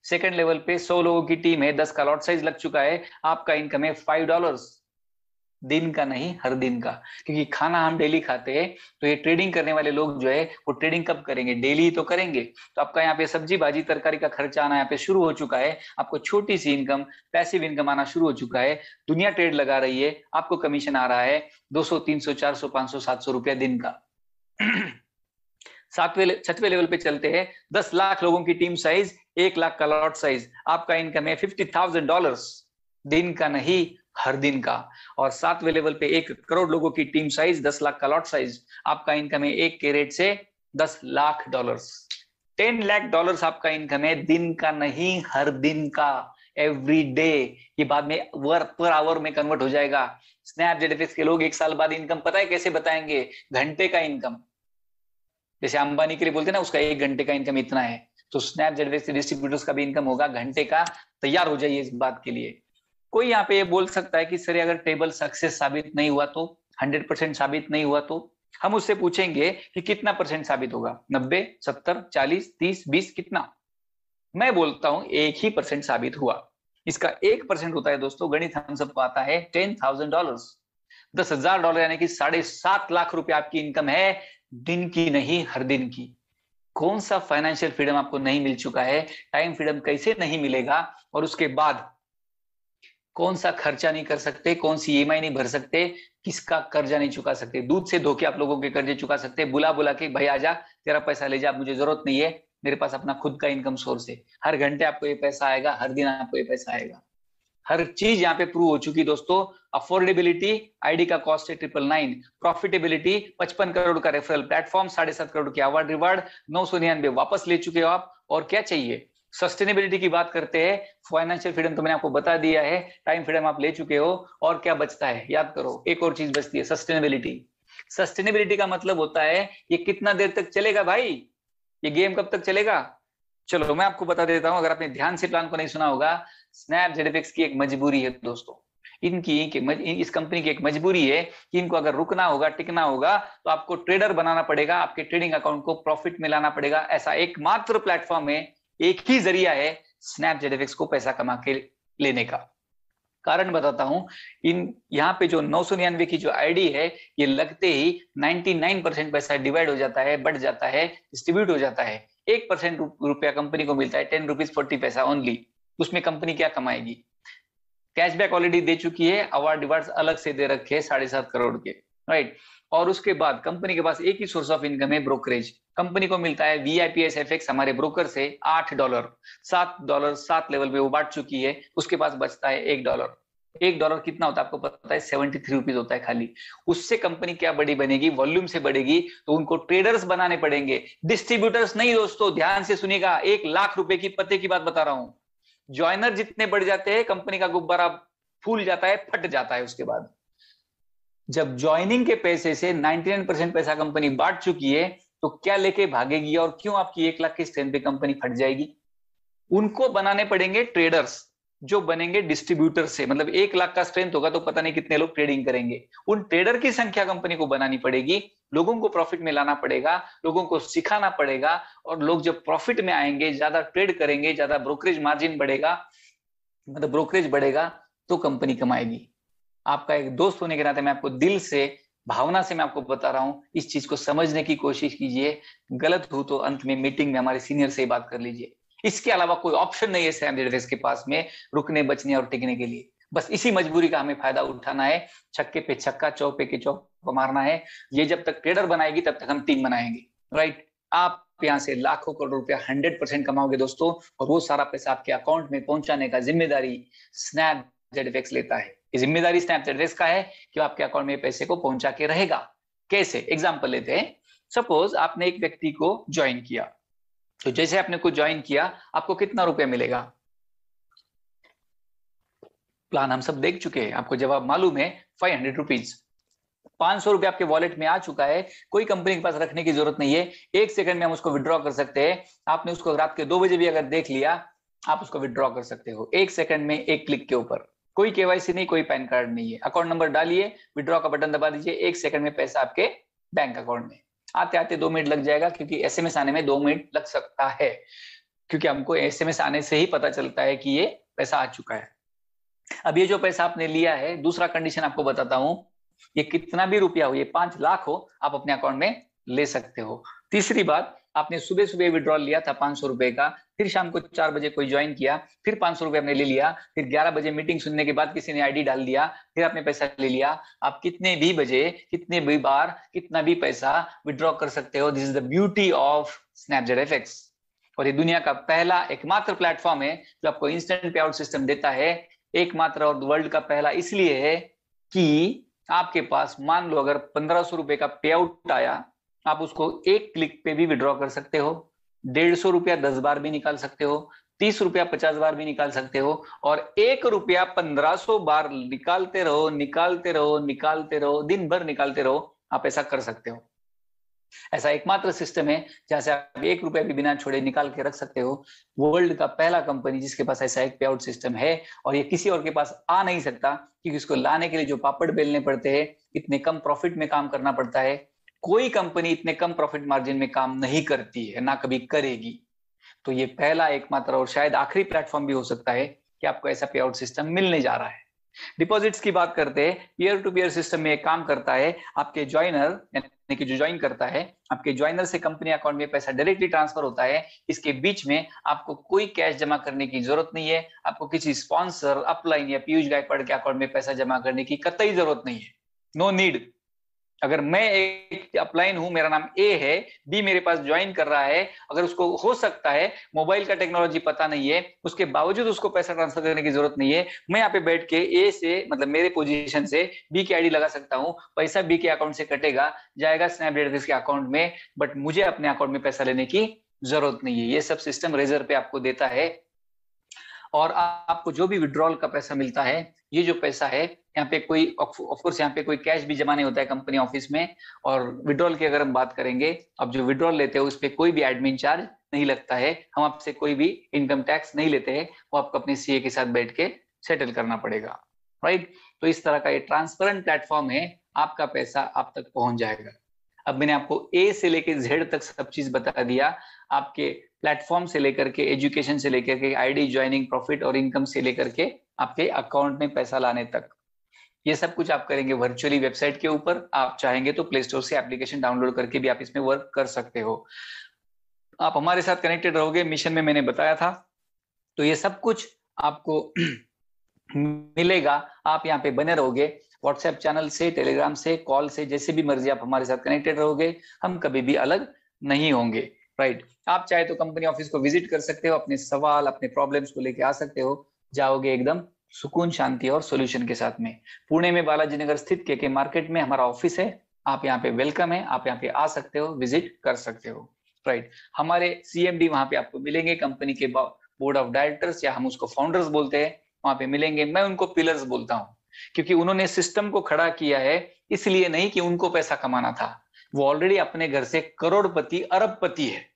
second level पे सौ लोगों की टीम है। दस का लॉट साइज़ लग चुका है। आपका इनकम है फाइव डॉलर दिन का नहीं, हर दिन का। क्योंकि खाना हम डेली खाते हैं तो ये ट्रेडिंग करने वाले लोग जो है, वो ट्रेडिंग कब करेंगे? डेली तो करेंगे। तो आपका यहाँ पे सब्ज़ी भाजी, तरकारी का खर्चा आना यहाँ पे शुरू हो चुका है। आपको छोटी सी इनकम पैसिव इनकम आना शुरू हो चुका है। दुनिया ट्रेड लगा रही है, आपको कमीशन आ रहा है दो सौ, तीन सौ, चार सौ, पाँच सौ, सात सौ रुपया दिन का। सातवें छठवें लेवल पे चलते हैं। दस लाख लोगों की टीम साइज़ एक लाख का लॉट साइज़ आपका इनकम है फिफ्टी थाउज़ेंड डॉलर दिन का नहीं हर दिन का। और सातवें लेवल पे एक करोड़ लोगों की टीम साइज़ दस लाख का लॉट साइज़ आपका इनकम है एक के रेट से दस lakh dollar ten lakh dollars आपका इनकम है दिन का नहीं, हर दिन का एवरी डे ये बाद में वर्क पर आवर में कन्वर्ट हो जाएगा। स्नैपजेट के लोग एक साल बाद इनकम पता है कैसे बताएँगे? घंटे का इनकम जैसे अंबानी के लिए बोलते हैं ना, उसका एक घंटे का इनकम इतना है। तो स्नैपजेट के डिस्ट्रीब्यूटर्स का भी इनकम होगा, घंटे का तैयार हो जाइए इस बात के लिए। कोई यहाँ पे ये बोल सकता है कि सर, अगर टेबल सक्सेस साबित नहीं हुआ तो हंड्रेड परसेंट साबित नहीं हुआ तो? हम उससे पूछेंगे कि कितना परसेंट साबित होगा? नब्बे, सत्तर, चालीस, तीस, बीस, कितना? मैं बोलता हूँ, एक ही परसेंट साबित हुआ। इसका एक परसेंट होता है दोस्तों, गणित हम सबको आता है टेन थाउज़ेंड डॉलर दस हज़ार डॉलर यानी कि साढ़े सात लाख रुपए आपकी इनकम है, दिन की नहीं, हर दिन की। कौन सा फाइनेंशियल फ्रीडम आपको नहीं मिल चुका है? टाइम फ्रीडम कैसे नहीं मिलेगा? और उसके बाद कौन सा खर्चा नहीं कर सकते, कौन सी ईएमआई नहीं भर सकते, किसका कर्जा नहीं चुका सकते, दूध से धोके आप लोगों के कर्जे चुका सकते बुला बुला के, भाई आजा, तेरा पैसा ले जा मुझे ज़रूरत नहीं है, मेरे पास अपना खुद का इनकम सोर्स है। हर घंटे आपको ये पैसा आएगा, हर दिन आपको ये पैसा आएगा। हर चीज़ यहाँ पे प्रूव हो चुकी दोस्तों। अफोर्डेबिलिटी आईडी का कॉस्ट है ट्रिपल नाइन प्रॉफिटेबिलिटी पचपन करोड़ का रेफरल प्लेटफॉर्म साढ़े सात करोड़ की अवार्ड रिवार्ड नौ सौ निन्यानवे वापस ले चुके हो आप, और क्या चाहिए? सस्टेनेबिलिटी की बात करते हैं। फाइनेंशियल फ्रीडम तो मैंने आपको बता दिया है। टाइम फ्रीडम आप ले चुके हो और क्या बचता है? याद करो, एक और चीज़ बचती है सस्टेनेबिलिटी सस्टेनेबिलिटी का मतलब होता है, ये कितना देर तक चलेगा भाई? ये गेम कब तक चलेगा? चलो, मैं आपको बता देता हूँ, अगर आपने ध्यान से प्लान को नहीं सुना होगा स्नैप जेडेफिक्स की एक मजबूरी है दोस्तों। इनकी इस कंपनी की एक मजबूरी है कि इनको अगर रुकना होगा, टिकना होगा तो आपको ट्रेडर बनाना पड़ेगा, आपके ट्रेडिंग अकाउंट को प्रॉफिट में लाना पड़ेगा। ऐसा एकमात्र प्लेटफॉर्म है एक ही ज़रिया है स्नैप को पैसा कमा के लेने का। कारण बताता हूँ, इन, यहाँ पे जो नौ सौ निन्यानवे की जो आईडी है, ये लगते ही 99 परसेंट पैसा डिवाइड हो जाता है, बढ़ जाता है डिस्ट्रीब्यूट हो जाता है। एक परसेंट रुपया कंपनी को मिलता है टेन रुपीज़ फोर्टी पैसा ओनली उसमें कंपनी क्या कमाएगी? कैशबैक ऑलरेडी दे चुकी है अवार्ड अलग से दे रखे साढ़े सात करोड़ के राइट और उसके बाद कंपनी के पास एक ही सोर्स ऑफ़ इनकम है ब्रोकरेज कंपनी को मिलता है वीआईपीएस एफएक्स हमारे ब्रोकर से आठ डॉलर सात डॉलर सात लेवल पे वो बांट चुकी है, उसके पास बचता है एक डॉलर एक डॉलर कितना होता है आपको पता है? सेवेंटी थ्री रुपीज़ होता है खाली. उससे कंपनी क्या बड़ी बनेगी? वॉल्यूम से बढ़ेगी तो उनको ट्रेडर्स बनाने पड़ेंगे. डिस्ट्रीब्यूटर्स नहीं दोस्तों, ध्यान से सुनिएगा, एक लाख रुपए की पते की बात बता रहा हूँ. ज्वाइनर जितने बढ़ जाते हैं, कंपनी का गुब्बारा फूल जाता है, फट जाता है उसके बाद. जब ज्वाइनिंग के पैसे से 99 परसेंट पैसा कंपनी बांट चुकी है तो क्या लेके भागेगी और क्यों आपकी एक लाख की स्ट्रेंथ पे कंपनी फट जाएगी? उनको बनाने पड़ेंगे ट्रेडर्स जो बनेंगे डिस्ट्रीब्यूटर से। मतलब एक लाख का स्ट्रेंथ होगा तो पता नहीं कितने लोग ट्रेडिंग करेंगे। उन ट्रेडर की संख्या कंपनी को बनानी पड़ेगी, लोगों को प्रॉफिट में लाना पड़ेगा, लोगों को सिखाना पड़ेगा और लोग जब प्रॉफिट में आएँगे, ज़्यादा ट्रेड करेंगे, ज़्यादा ब्रोकरेज मार्जिन बढ़ेगा मतलब ब्रोकरेज बढ़ेगा तो कंपनी कमाएगी। आपका एक दोस्त होने के नाते मैं आपको दिल से, भावना से मैं आपको बता रहा हूँ, इस चीज़ को समझने की कोशिश कीजिए। गलत हो तो अंत में मीटिंग में हमारे सीनियर से ही बात कर लीजिए। इसके अलावा कोई ऑप्शन नहीं है सैम के पास में, रुकने, बचने और टिकने के लिए। बस इसी मजबूरी का हमें फ़ायदा उठाना है, छक्के पे छक्का, चौपे के चौक मारना है। ये जब तक ट्रेडर बनाएगी, तब तक हम टीम बनाएँगे। राइट आप यहाँ से लाखों करोड़ रुपया हंड्रेड परसेंट कमाओगे दोस्तों, और वो सारा पैसा आपके अकाउंट में पहुँचाने का ज़िम्मेदारी स्नैप जेडफेक्स लेता है। ये ज़िम्मेदारी स्नैप जेडफेक्स का है कि आपके अकाउंट में पैसे को पहुँचा के रहेगा। कैसे? एग्ज़ाम्पल लेते हैं। सपोज़ आपने एक व्यक्ति को ज्वाइन किया। तो जैसे आपने कुछ ज्वाइन किया, आपको कितना रुपया मिलेगा? प्लान हम सब देख चुके हैं। आपको जवाब मालूम है फाइव हंड्रेड रुपीज़ पाँच सौ रुपए आपके वॉलेट में आ चुका है। कोई कंपनी के पास रखने की ज़रूरत नहीं है। एक सेकंड में हम उसको विड्रॉ कर सकते हैं। आपने उसको रात के दो बजे भी अगर देख लिया, आप उसको विड्रॉ कर सकते हो। एक सेकंड में एक क्लिक के ऊपर। कोई केवाईसी नहीं, कोई पैन कार्ड नहीं है। अकाउंट नंबर डालिए, विड्रॉ का बटन दबा दीजिए, एक सेकंड में पैसा आपके बैंक अकाउंट में। आते आते दो मिनट लग जाएगा, क्योंकि एसएमएस आने में दो मिनट लग सकता है, क्योंकि हमको एसएमएस आने से ही पता चलता है कि ये पैसा आ चुका है। अब ये जो पैसा आपने लिया है, दूसरा कंडीशन आपको बताता हूँ, ये कितना भी रुपया हो, ये पाँच लाख हो, आप अपने अकाउंट में ले सकते हो। तीसरी बात आपने सुबह सुबह विड्रॉल लिया था पाँच सौ रुपए का, फिर शाम को चार बजे कोई ज्वाइन किया, फिर पाँच सौ रुपए आपने ले लिया, फिर ग्यारह बजे मीटिंग सुनने के बाद किसी ने आईडी डाल दिया, फिर आपने पैसा ले लिया। आप कितने भी बजे, कितने भी बार, कितना भी पैसा विड्रॉ कर सकते हो। This is the beauty of snap Z F X और ये दुनिया का पहला एकमात्र प्लेटफॉर्म है जो आपको इंस्टेंट पे आउट सिस्टम देता है। एकमात्र और वर्ल्ड का पहला इसलिए है कि आपके पास मान लो अगर पंद्रह सौ रुपए का पे आउट आया आप उसको एक क्लिक पे भी विड्रॉ कर सकते हो। डेढ़ सौ रुपया दस बार भी निकाल सकते हो, तीस रुपया पचास बार भी निकाल सकते हो और एक रुपया पंद्रह सौ बार निकालते रहो निकालते रहो निकालते रहो, दिन भर निकालते रहो, आप ऐसा कर सकते हो। ऐसा एकमात्र सिस्टम है जहाँ से आप एक रुपया भी बिना छोड़े निकाल के रख सकते हो। वर्ल्ड का पहला कंपनी जिसके पास ऐसा एक पे आउट सिस्टम है और ये किसी और के पास आ नहीं सकता, क्योंकि इसको लाने के लिए जो पापड़ बेलने पड़ते हैं, इतने कम प्रॉफिट में काम करना पड़ता है। कोई कंपनी इतने कम प्रॉफिट मार्जिन में काम नहीं करती है, ना कभी करेगी। तो ये पहला एकमात्र और शायद आखिरी प्लेटफॉर्म भी हो सकता है कि आपको ऐसा पे आउट सिस्टम मिलने जा रहा है। डिपॉजिट्स की बात करते हैं पीयर टू पीयर सिस्टम में काम करता है, आपके ज्वाइनर यानी कि जो ज्वाइन करता है, आपके ज्वाइनर से कंपनी अकाउंट में पैसा डायरेक्टली ट्रांसफ़र होता है, इसके बीच में आपको कोई कैश जमा करने की ज़रूरत नहीं है, आपको किसी स्पॉन्सर अपलाइन या पीयूष गायकवाड़ के अकाउंट में पैसा जमा करने की कतई ज़रूरत नहीं है। नो no नीड अगर मैं एक अपलाइन हूँ, मेरा नाम ए है बी मेरे पास ज्वाइन कर रहा है, अगर उसको हो सकता है मोबाइल का टेक्नोलॉजी पता नहीं है, उसके बावजूद उसको पैसा ट्रांसफ़र करने की ज़रूरत नहीं है, मैं यहाँ पे बैठ के ए से मतलब मेरे पोजीशन से बी की आईडी लगा सकता हूँ, पैसा बी के अकाउंट से कटेगा, जाएगा स्नैपडील के अकाउंट में बट मुझे अपने अकाउंट में पैसा लेने की ज़रूरत नहीं है। ये सब सिस्टम रेजर पे आपको देता है। और आपको जो भी विड्रॉल का पैसा मिलता है, ये जो पैसा है, यहाँ पे कोई ऑफकोर्स यहाँ पे कोई कैश भी जमा नहीं होता है कंपनी ऑफ़िस में। और विड्रॉल की अगर हम बात करेंगे अब जो विड्रॉल लेते हो, उस पर कोई भी एडमिन चार्ज नहीं लगता है। हम आपसे कोई भी इनकम टैक्स नहीं लेते हैं, वो आपको अपने सीए के साथ बैठ के सेटल करना पड़ेगा। राइट तो इस तरह का ये ट्रांसपेरेंट प्लेटफॉर्म है, आपका पैसा आप तक पहुँच जाएगा। अब मैंने आपको ए से लेकर जेड तक सब चीज़ बता दिया। आपके प्लेटफॉर्म से लेकर के एजुकेशन से लेकर के आईडी ज्वाइनिंग प्रॉफिट और इनकम से लेकर के आपके अकाउंट में पैसा लाने तक। ये सब कुछ आप करेंगे वर्चुअली वेबसाइट के ऊपर। आप चाहेंगे तो प्ले स्टोर से एप्लीकेशन डाउनलोड करके भी आप इसमें वर्क कर सकते हो। आप हमारे साथ कनेक्टेड रहोगे मिशन में मैंने बताया था। तो ये सब कुछ आपको मिलेगा। आप यहाँ पे बने रहोगे। व्हाट्सएप चैनल से टेलीग्राम से कॉल से, जैसे भी मर्ज़ी आप हमारे साथ कनेक्टेड रहोगे, हम कभी भी अलग नहीं होंगे राइट आप चाहे तो कंपनी ऑफ़िस को विज़िट कर सकते हो, अपने सवाल, अपने प्रॉब्लम्स को लेके आ सकते हो, जाओगे एकदम सुकून, शांति और सोल्यूशन के साथ में। पुणे में बालाजी नगर स्थित के के मार्केट में हमारा ऑफ़िस है, आप यहाँ पे वेलकम है, आप यहाँ पे आ सकते हो विज़िट कर सकते हो राइट हमारे सीएमडी वहाँ पे आपको मिलेंगे कंपनी के बोर्ड ऑफ़ डायरेक्टर्स या हम उसको फाउंडर्स बोलते हैं, वहाँ पे मिलेंगे, मैं उनको पिलर्स बोलता हूँ। क्योंकि उन्होंने सिस्टम को खड़ा किया है, इसलिए नहीं कि उनको पैसा कमाना था। वो ऑलरेडी अपने घर से करोड़पति, अरबपति है।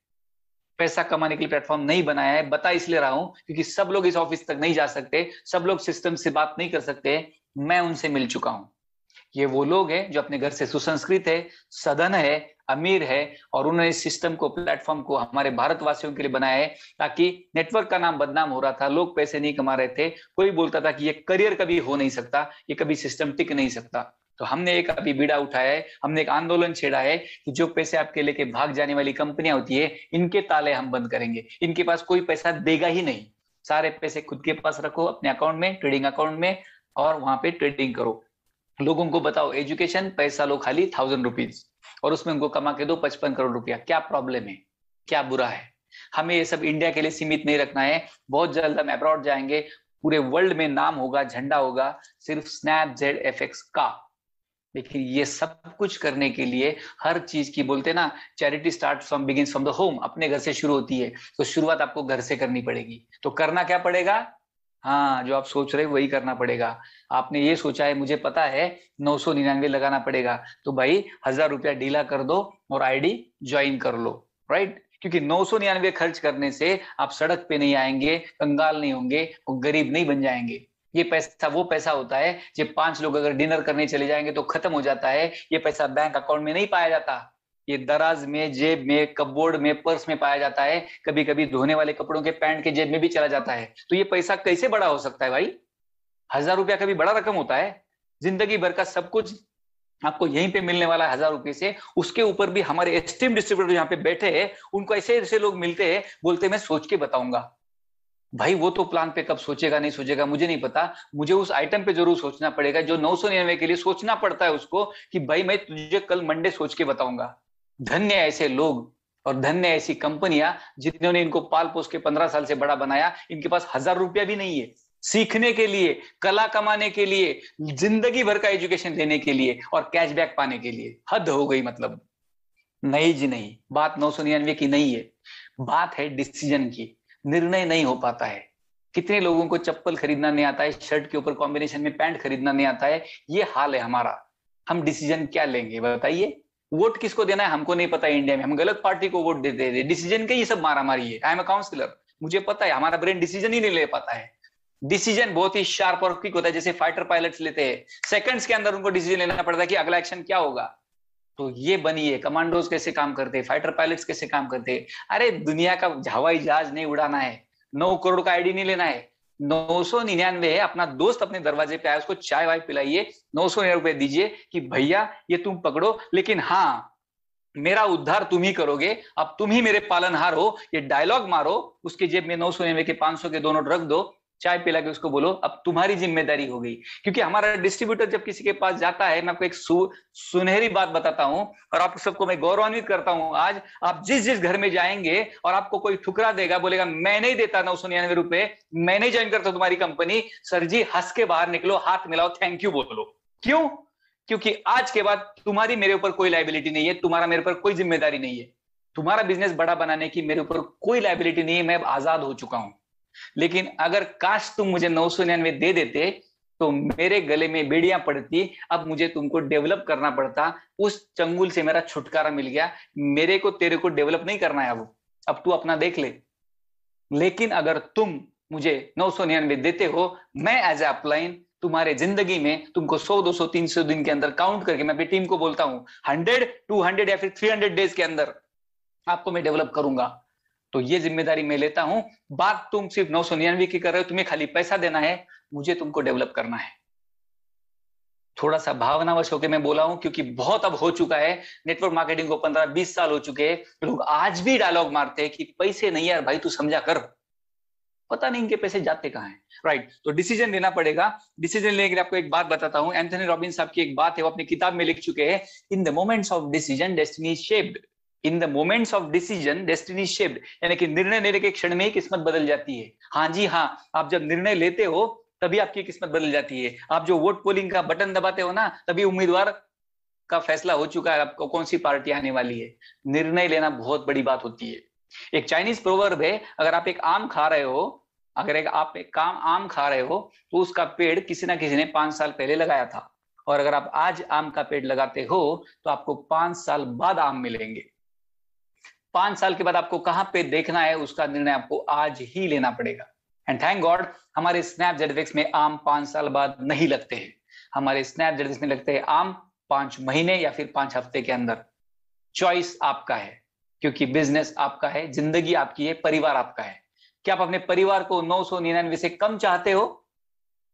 पैसा कमाने के लिए प्लेटफॉर्म नहीं बनाया है, बता इसलिए रहा हूँ, क्योंकि सब लोग इस ऑफ़िस तक नहीं जा सकते, सब लोग सिस्टम से बात नहीं कर सकते, मैं उनसे मिल चुका हूँ। ये वो लोग हैं जो अपने घर से सुसंस्कृत है, सदन है, अमीर है और उन्होंने इस सिस्टम को प्लेटफॉर्म को हमारे भारतवासियों के लिए बनाया है ताकि नेटवर्क का नाम बदनाम हो रहा था, लोग पैसे नहीं कमा रहे थे। कोई बोलता था कि ये करियर कभी हो नहीं सकता, ये कभी सिस्टम टिक नहीं सकता। तो हमने एक अभी बीड़ा उठाया है, हमने एक आंदोलन छेड़ा है कि जो पैसे आपके लेके भाग जाने वाली कंपनियाँ होती है, इनके ताले हम बंद करेंगे। इनके पास कोई पैसा देगा ही नहीं। सारे पैसे खुद के पास रखो, अपने अकाउंट में ट्रेडिंग अकाउंट में और वहाँ पे ट्रेडिंग करो। लोगों को बताओ एजुकेशन पैसा लो खाली थाउज़ेंड रुपीज़ और उसमें उनको कमा के दो, पचपन करोड़ रुपया। क्या प्रॉब्लम है? क्या बुरा है? हमें ये सब इंडिया के लिए सीमित नहीं रखना है। बहुत जल्द हम अब्रॉड जाएँगे। पूरे वर्ल्ड में नाम होगा, झंडा होगा, सिर्फ़ स्नैप जेड एफ़ का। लेकिन ये सब कुछ करने के लिए हर चीज़ की बोलते ना charity start from begin from the home अपने घर से शुरू होती है। तो शुरुआत आपको घर से करनी पड़ेगी। तो करना क्या पड़ेगा? हाँ जो आप सोच रहे वही करना पड़ेगा। आपने ये सोचा है, मुझे पता है, नौ सौ निन्यानवे लगाना पड़ेगा। तो भाई, हज़ार रुपया ढीला कर दो और आईडी ज्वाइन कर लो राइट क्योंकि नौ सौ निन्यानवे खर्च करने से आप सड़क पे नहीं आएँगे, कंगाल नहीं होंगे और गरीब नहीं बन जाएँगे। ये पैसा, वो पैसा होता है, जब पाँच लोग अगर डिनर करने चले जाएँगे तो खत्म हो जाता है। ये पैसा बैंक अकाउंट में नहीं पाया जाता। ये दराज में, जेब में, कपबोर्ड में, पर्स में पाया जाता है। कभी कभी धोने वाले कपड़ों के पैंट के जेब में भी चला जाता है। तो ये पैसा कैसे बड़ा हो सकता है भाई? हज़ार रुपया कभी बड़ा रकम होता है। ज़िंदगी भर का सब कुछ आपको यहीं पे मिलने वाला है हज़ार रुपए से। उसके ऊपर भी हमारे एस्टीम डिस्ट्रीब्यूटर यहाँ पे बैठे हैं। उनको ऐसे ऐसे लोग मिलते हैं, बोलते मैं सोच के बताऊँगा। भाई, वो तो प्लान पे कब सोचेगा, नहीं सोचेगा, मुझे नहीं पता। मुझे उस आइटम पे ज़रूर सोचना पड़ेगा, जो नौ सौ निन्यानवे के लिए सोचना पड़ता है उसको कि, भाई, मैं तुझे कल मंडे सोच के बताऊँगा। धन्य ऐसे लोग और धन्य ऐसी कंपनियाँ जिन्होंने इनको पाल पोस के पंद्रह साल से बड़ा बनाया। इनके पास हज़ार रुपया भी नहीं है। सीखने के लिए, कला कमाने के लिए, ज़िंदगी भर का एजुकेशन देने के लिए और कैशबैक पाने के लिए। हद हो गई मतलब। नहीं जी नहीं। बात नौ सौ निन्यानवे की नहीं है। बात है डिसीज़न की। निर्णय नहीं हो पाता है। कितने लोगों को चप्पल खरीदना नहीं आता है, शर्ट के ऊपर कॉम्बिनेशन में पैंट खरीदना नहीं आता है, ये हाल है हमारा। हम डिसीज़न क्या लेंगे? बताइए। वोट किसको देना है, हमको नहीं पता इंडिया में। हम गलत पार्टी को वोट देते हैं डिसीज़न के ये सब मारा मारी है। आई एम अ काउंसिलर मुझे पता है, हमारा ब्रेन डिसीज़न ही नहीं ले पाता है। डिसीज़न बहुत ही शार्प और क्विक होता है, जैसे फाइटर पायलट्स लेते हैं। सेकंड्स के अंदर उनको डिसीज़न लेना पड़ता है कि अगला एक्शन क्या होगा। तो ये बनी है कमांडोज कैसे काम करते हैं फाइटर पायलट्स कैसे काम करते हैं। अरे, दुनिया का हवाई जहाज़ नहीं उड़ाना है, नौ करोड़ का आईडी नहीं लेना है। नौ सौ निन्यानवे अपना दोस्त अपने दरवाजे पे आया, उसको चाय वाय पिलाइए, नौ सौ निन्यानवे दीजिए कि भैया, ये तुम पकड़ो, लेकिन हाँ मेरा उद्धार तुम ही करोगे, अब तुम ही मेरे पालनहार हो, ये डायलॉग मारो, उसके जेब में नौ सौ निन्यानवे के पाँच सौ के दोनों रख दो चाय पिला के उसको बोलो अब तुम्हारी ज़िम्मेदारी हो गई। क्योंकि हमारा डिस्ट्रीब्यूटर जब किसी के पास जाता है मैं आपको एक सु, सुनहरी बात बताता हूँ और आप सबको मैं गौरवान्वित करता हूँ आज आप जिस जिस घर में जाएँगे और आपको कोई ठुकरा देगा बोलेगा मैं नहीं देता नौ सौ निन्यानवे रुपए मैं नहीं ज्वाइन करता तुम्हारी कंपनी सर जी हंस के बाहर निकलो हाथ मिलाओ थैंक यू बोलो। क्यों? क्योंकि आज के बाद तुम्हारी मेरे ऊपर कोई लाइबिलिटी नहीं है तुम्हारा मेरे ऊपर कोई ज़िम्मेदारी नहीं है। तुम्हारा बिज़नेस बड़ा बनाने की मेरे ऊपर कोई लाइबिलिटी नहीं है मैं आज़ाद हो चुका हूँ। लेकिन अगर काश तुम मुझे नौ सौ निन्यानवे दे देते तो मेरे गले में बेड़ियाँ पड़ती, अब मुझे तुमको डेवलप करना पड़ता। उस चंगुल से मेरा छुटकारा मिल गया। मेरे को तेरे को डेवलप नहीं करना है अब। अब तू अपना देख ले। लेकिन अगर तुम मुझे नौ सौ निन्यानवे देते हो, मैं एज ए अपलाइन तुम्हारे ज़िंदगी में तुमको 100 200 300 दिन के अंदर काउंट करके मैं अपनी टीम को बोलता हूँ 100 200 या फिर 300 डेज़ के अंदर, आपको मैं डेवलप करूँगा। तो ये ज़िम्मेदारी मैं लेता हूँ। बात तुम सिर्फ़ नौ सौ निन्यानवे की कर रहे हो, तुम्हें खाली पैसा देना है, मुझे तुमको डेवलप करना है। थोड़ा सा भावनावश होकर मैं बोला हूँ, क्योंकि बहुत अब हो चुका है नेटवर्क मार्केटिंग को पंद्रह बीस साल हो चुके हैं, लोग आज भी डायलॉग मारते हैं कि पैसे नहीं यार, भाई तू समझा कर। पता नहीं इनके पैसे जाते कहाँ हैं। Right right. तो डिसीज़न लेना पड़ेगा। डिसीज़न लेने के लिए आपको एक बात बताता हूँ। एंथनी रॉबिन साहब की एक बात है, वो अपनी किताब में लिख चुके हैं in the moments of decision destiny shaped in the moments of decision destiny shaped यानी कि निर्णय लेने के क्षण में ही किस्मत बदल जाती है। हाँ जी हाँ आप जब निर्णय लेते हो, तभी आपकी किस्मत बदल जाती है। आप जो वोट पोलिंग का बटन दबाते हो ना, तभी उम्मीदवार का फैसला हो चुका है आपको, कौन सी पार्टी आने वाली है। निर्णय लेना बहुत बड़ी बात होती है। एक चाइनीज़ प्रोवर्ब है, अगर आप एक आम खा रहे हो, अगर एक, आप एक काम आम खा रहे हो तो उसका पेड़ किसी ना किसी ने पाँच साल पहले लगाया था। और अगर आप आज आम का पेड़ लगाते हो तो आपको पाँच साल बाद आम मिलेंगे। पाँच साल के बाद आपको कहाँ पे देखना है, उसका निर्णय आपको आज ही लेना पड़ेगा। एंड थैंक गॉड हमारे स्नैप जेडविक्स में आम पाँच साल बाद नहीं लगते हैं। हमारे स्नैप जेडविक्स में लगते हैं आम पाँच महीने या फिर पाँच हफ़्ते के अंदर। चॉइस आपका है, क्योंकि बिज़नेस आपका है, ज़िंदगी आपकी है, परिवार आपका है। क्या आप अपने परिवार को नौ सौ निन्यानवे से कम चाहते हो?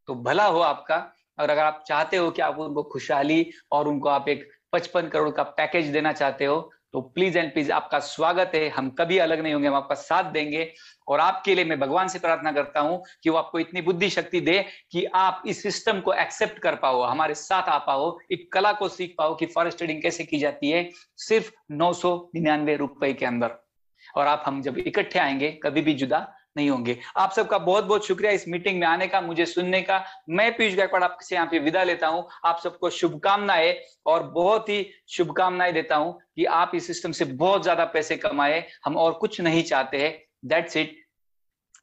तो भला हो आपका। और अगर आप चाहते हो कि आप उनको खुशहाली और उनको आप एक पचपन करोड़ का पैकेज देना चाहते हो तो प्लीज़ एंड प्लीज़ आपका स्वागत है। हम कभी अलग नहीं होंगे, हम आपका साथ देंगे। और आपके लिए मैं भगवान से प्रार्थना करता हूँ कि वो आपको इतनी बुद्धि शक्ति दे कि आप इस सिस्टम को एक्सेप्ट कर पाओ, हमारे साथ आ पाओ, एक कला को सीख पाओ कि फॉरेस्ट ट्रेडिंग कैसे की जाती है। सिर्फ़ नौ सौ निन्यानवे रुपए के अंदर। और आप हम जब इकट्ठे आएँगे, कभी भी जुदा नहीं होंगे। आप सबका बहुत बहुत शुक्रिया इस मीटिंग में आने का, मुझे सुनने का। मैं पीयूष गायकवाड़ आपसे यहाँ पे विदा लेता हूँ। आप सबको शुभकामनाएँ और बहुत ही शुभकामनाएँ देता हूँ कि आप इस सिस्टम से बहुत ज़्यादा पैसे कमाए। हम और कुछ नहीं चाहते हैं। दैट्स इट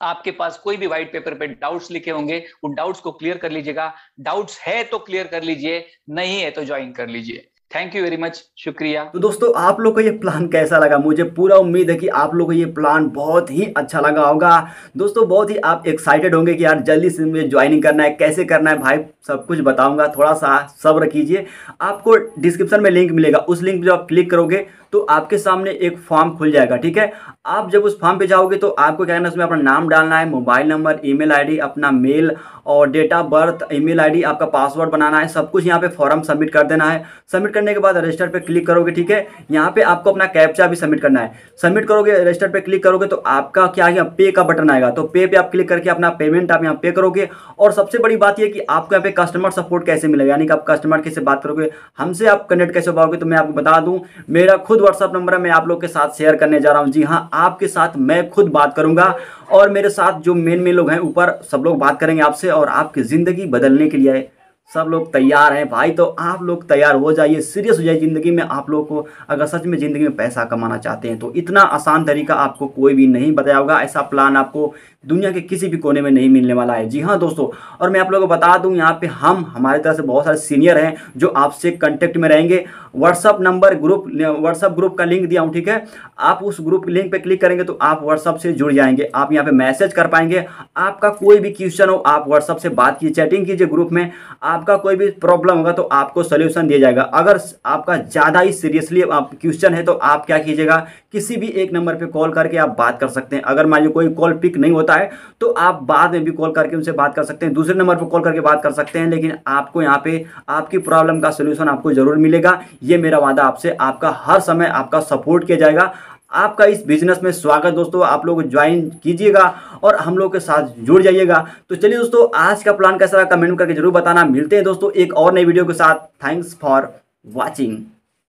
आपके पास कोई भी व्हाइट पेपर पे डाउट्स लिखे होंगे, उन डाउट्स को क्लियर कर लीजिएगा। डाउट्स है तो क्लियर कर लीजिए, नहीं है तो ज्वाइन कर लीजिए। थैंक यू वेरी मच शुक्रिया। तो दोस्तों, आप लोग को ये प्लान कैसा लगा? मुझे पूरा उम्मीद है कि आप लोग को ये प्लान बहुत ही अच्छा लगा होगा। दोस्तों, बहुत ही आप एक्साइटेड होंगे कि यार जल्दी से मुझे ज्वाइनिंग करना है, कैसे करना है? भाई, सब कुछ बताऊँगा, थोड़ा सा सब्र कीजिए। आपको डिस्क्रिप्शन में लिंक मिलेगा। उस लिंक पर जो आप क्लिक करोगे तो आपके सामने एक फॉर्म खुल जाएगा, ठीक है? आप जब उस फॉर्म पे जाओगे तो आपको क्या करना है, उसमें अपना नाम डालना है, मोबाइल नंबर, ईमेल आईडी, अपना मेल और date of birth, email ID, आपका पासवर्ड बनाना है, सब कुछ यहाँ पे फॉर्म सबमिट कर देना है। सबमिट करने के बाद रजिस्टर पे क्लिक करोगे, ठीक है? यहाँ पे आपको अपना कैप्चा भी सबमिट करना है। सबमिट करोगे, रजिस्टर पे क्लिक करोगे तो आपका क्या है पे का बटन आएगा। तो पे पे आप क्लिक करके अपना पेमेंट आप यहाँ पे करोगे और सबसे बड़ी बात यह कि आपको यहाँ पे कस्टमर सपोर्ट कैसे मिलेगा? यानी कि आप कस्टमर कैसे बात करोगे? हमसे आप कनेक्ट कैसे पाओगे? तो मैं आपको बता दूँ, मेरा खुद व्हाट्सअप नंबर है, मैं आप लोग के साथ शेयर करने जा रहा हूँ। जी हाँ आपके साथ मैं खुद बात करूँगा और मेरे साथ जो मेन मेन लोग हैं, ऊपर सब लोग बात करेंगे आपसे और आपकी ज़िंदगी बदलने के लिए सब लोग तैयार हैं। भाई तो आप लोग तैयार हो जाइए सीरियस हो जाइए ज़िंदगी में। आप लोग को अगर सच में ज़िंदगी में पैसा कमाना चाहते हैं तो इतना आसान तरीका आपको कोई भी नहीं बताया होगा। ऐसा प्लान आपको दुनिया के किसी भी कोने में नहीं मिलने वाला है। जी हाँ दोस्तों, और मैं आप लोगों को बता दूँ, यहाँ पे हम, हमारे तरफ़ से बहुत सारे सीनियर हैं जो आपसे कंटेक्ट में रहेंगे। WhatsApp number group WhatsApp group का लिंक दिया हूँ, ठीक है? आप उस ग्रुप लिंक पे क्लिक करेंगे तो आप व्हाट्सअप से जुड़ जाएँगे। आप यहाँ पे मैसेज कर पाएँगे। आपका कोई भी क्वेश्चन हो, आप व्हाट्सअप से बात कीजिए चैटिंग कीजिए ग्रुप में। आपका कोई भी प्रॉब्लम होगा तो आपको सोल्यूशन दिया जाएगा। अगर आपका ज़्यादा ही सीरियसली क्वेश्चन है तो आप क्या कीजिएगा? किसी भी एक नंबर पर कॉल करके आप बात कर सकते हैं। अगर मान लीजिए कोई कॉल पिक नहीं होता है तो आप बाद में भी कॉल करके उनसे बात कर सकते हैं। दूसरे नंबर पर कॉल करके बात कर सकते हैं, लेकिन आपको यहाँ पे आपकी प्रॉब्लम का सोल्यूशन आपको ज़रूर मिलेगा। ये मेरा वादा आपसे, आपका हर समय आपका सपोर्ट किया जाएगा। आपका इस बिज़नेस में स्वागत दोस्तों, आप लोग ज्वाइन कीजिएगा और हम लोग के साथ जुड़ जाइएगा। तो चलिए दोस्तों, आज का प्लान कैसा रहा कमेंट करके ज़रूर बताना। मिलते हैं दोस्तों एक और नई वीडियो के साथ। Thanks for watching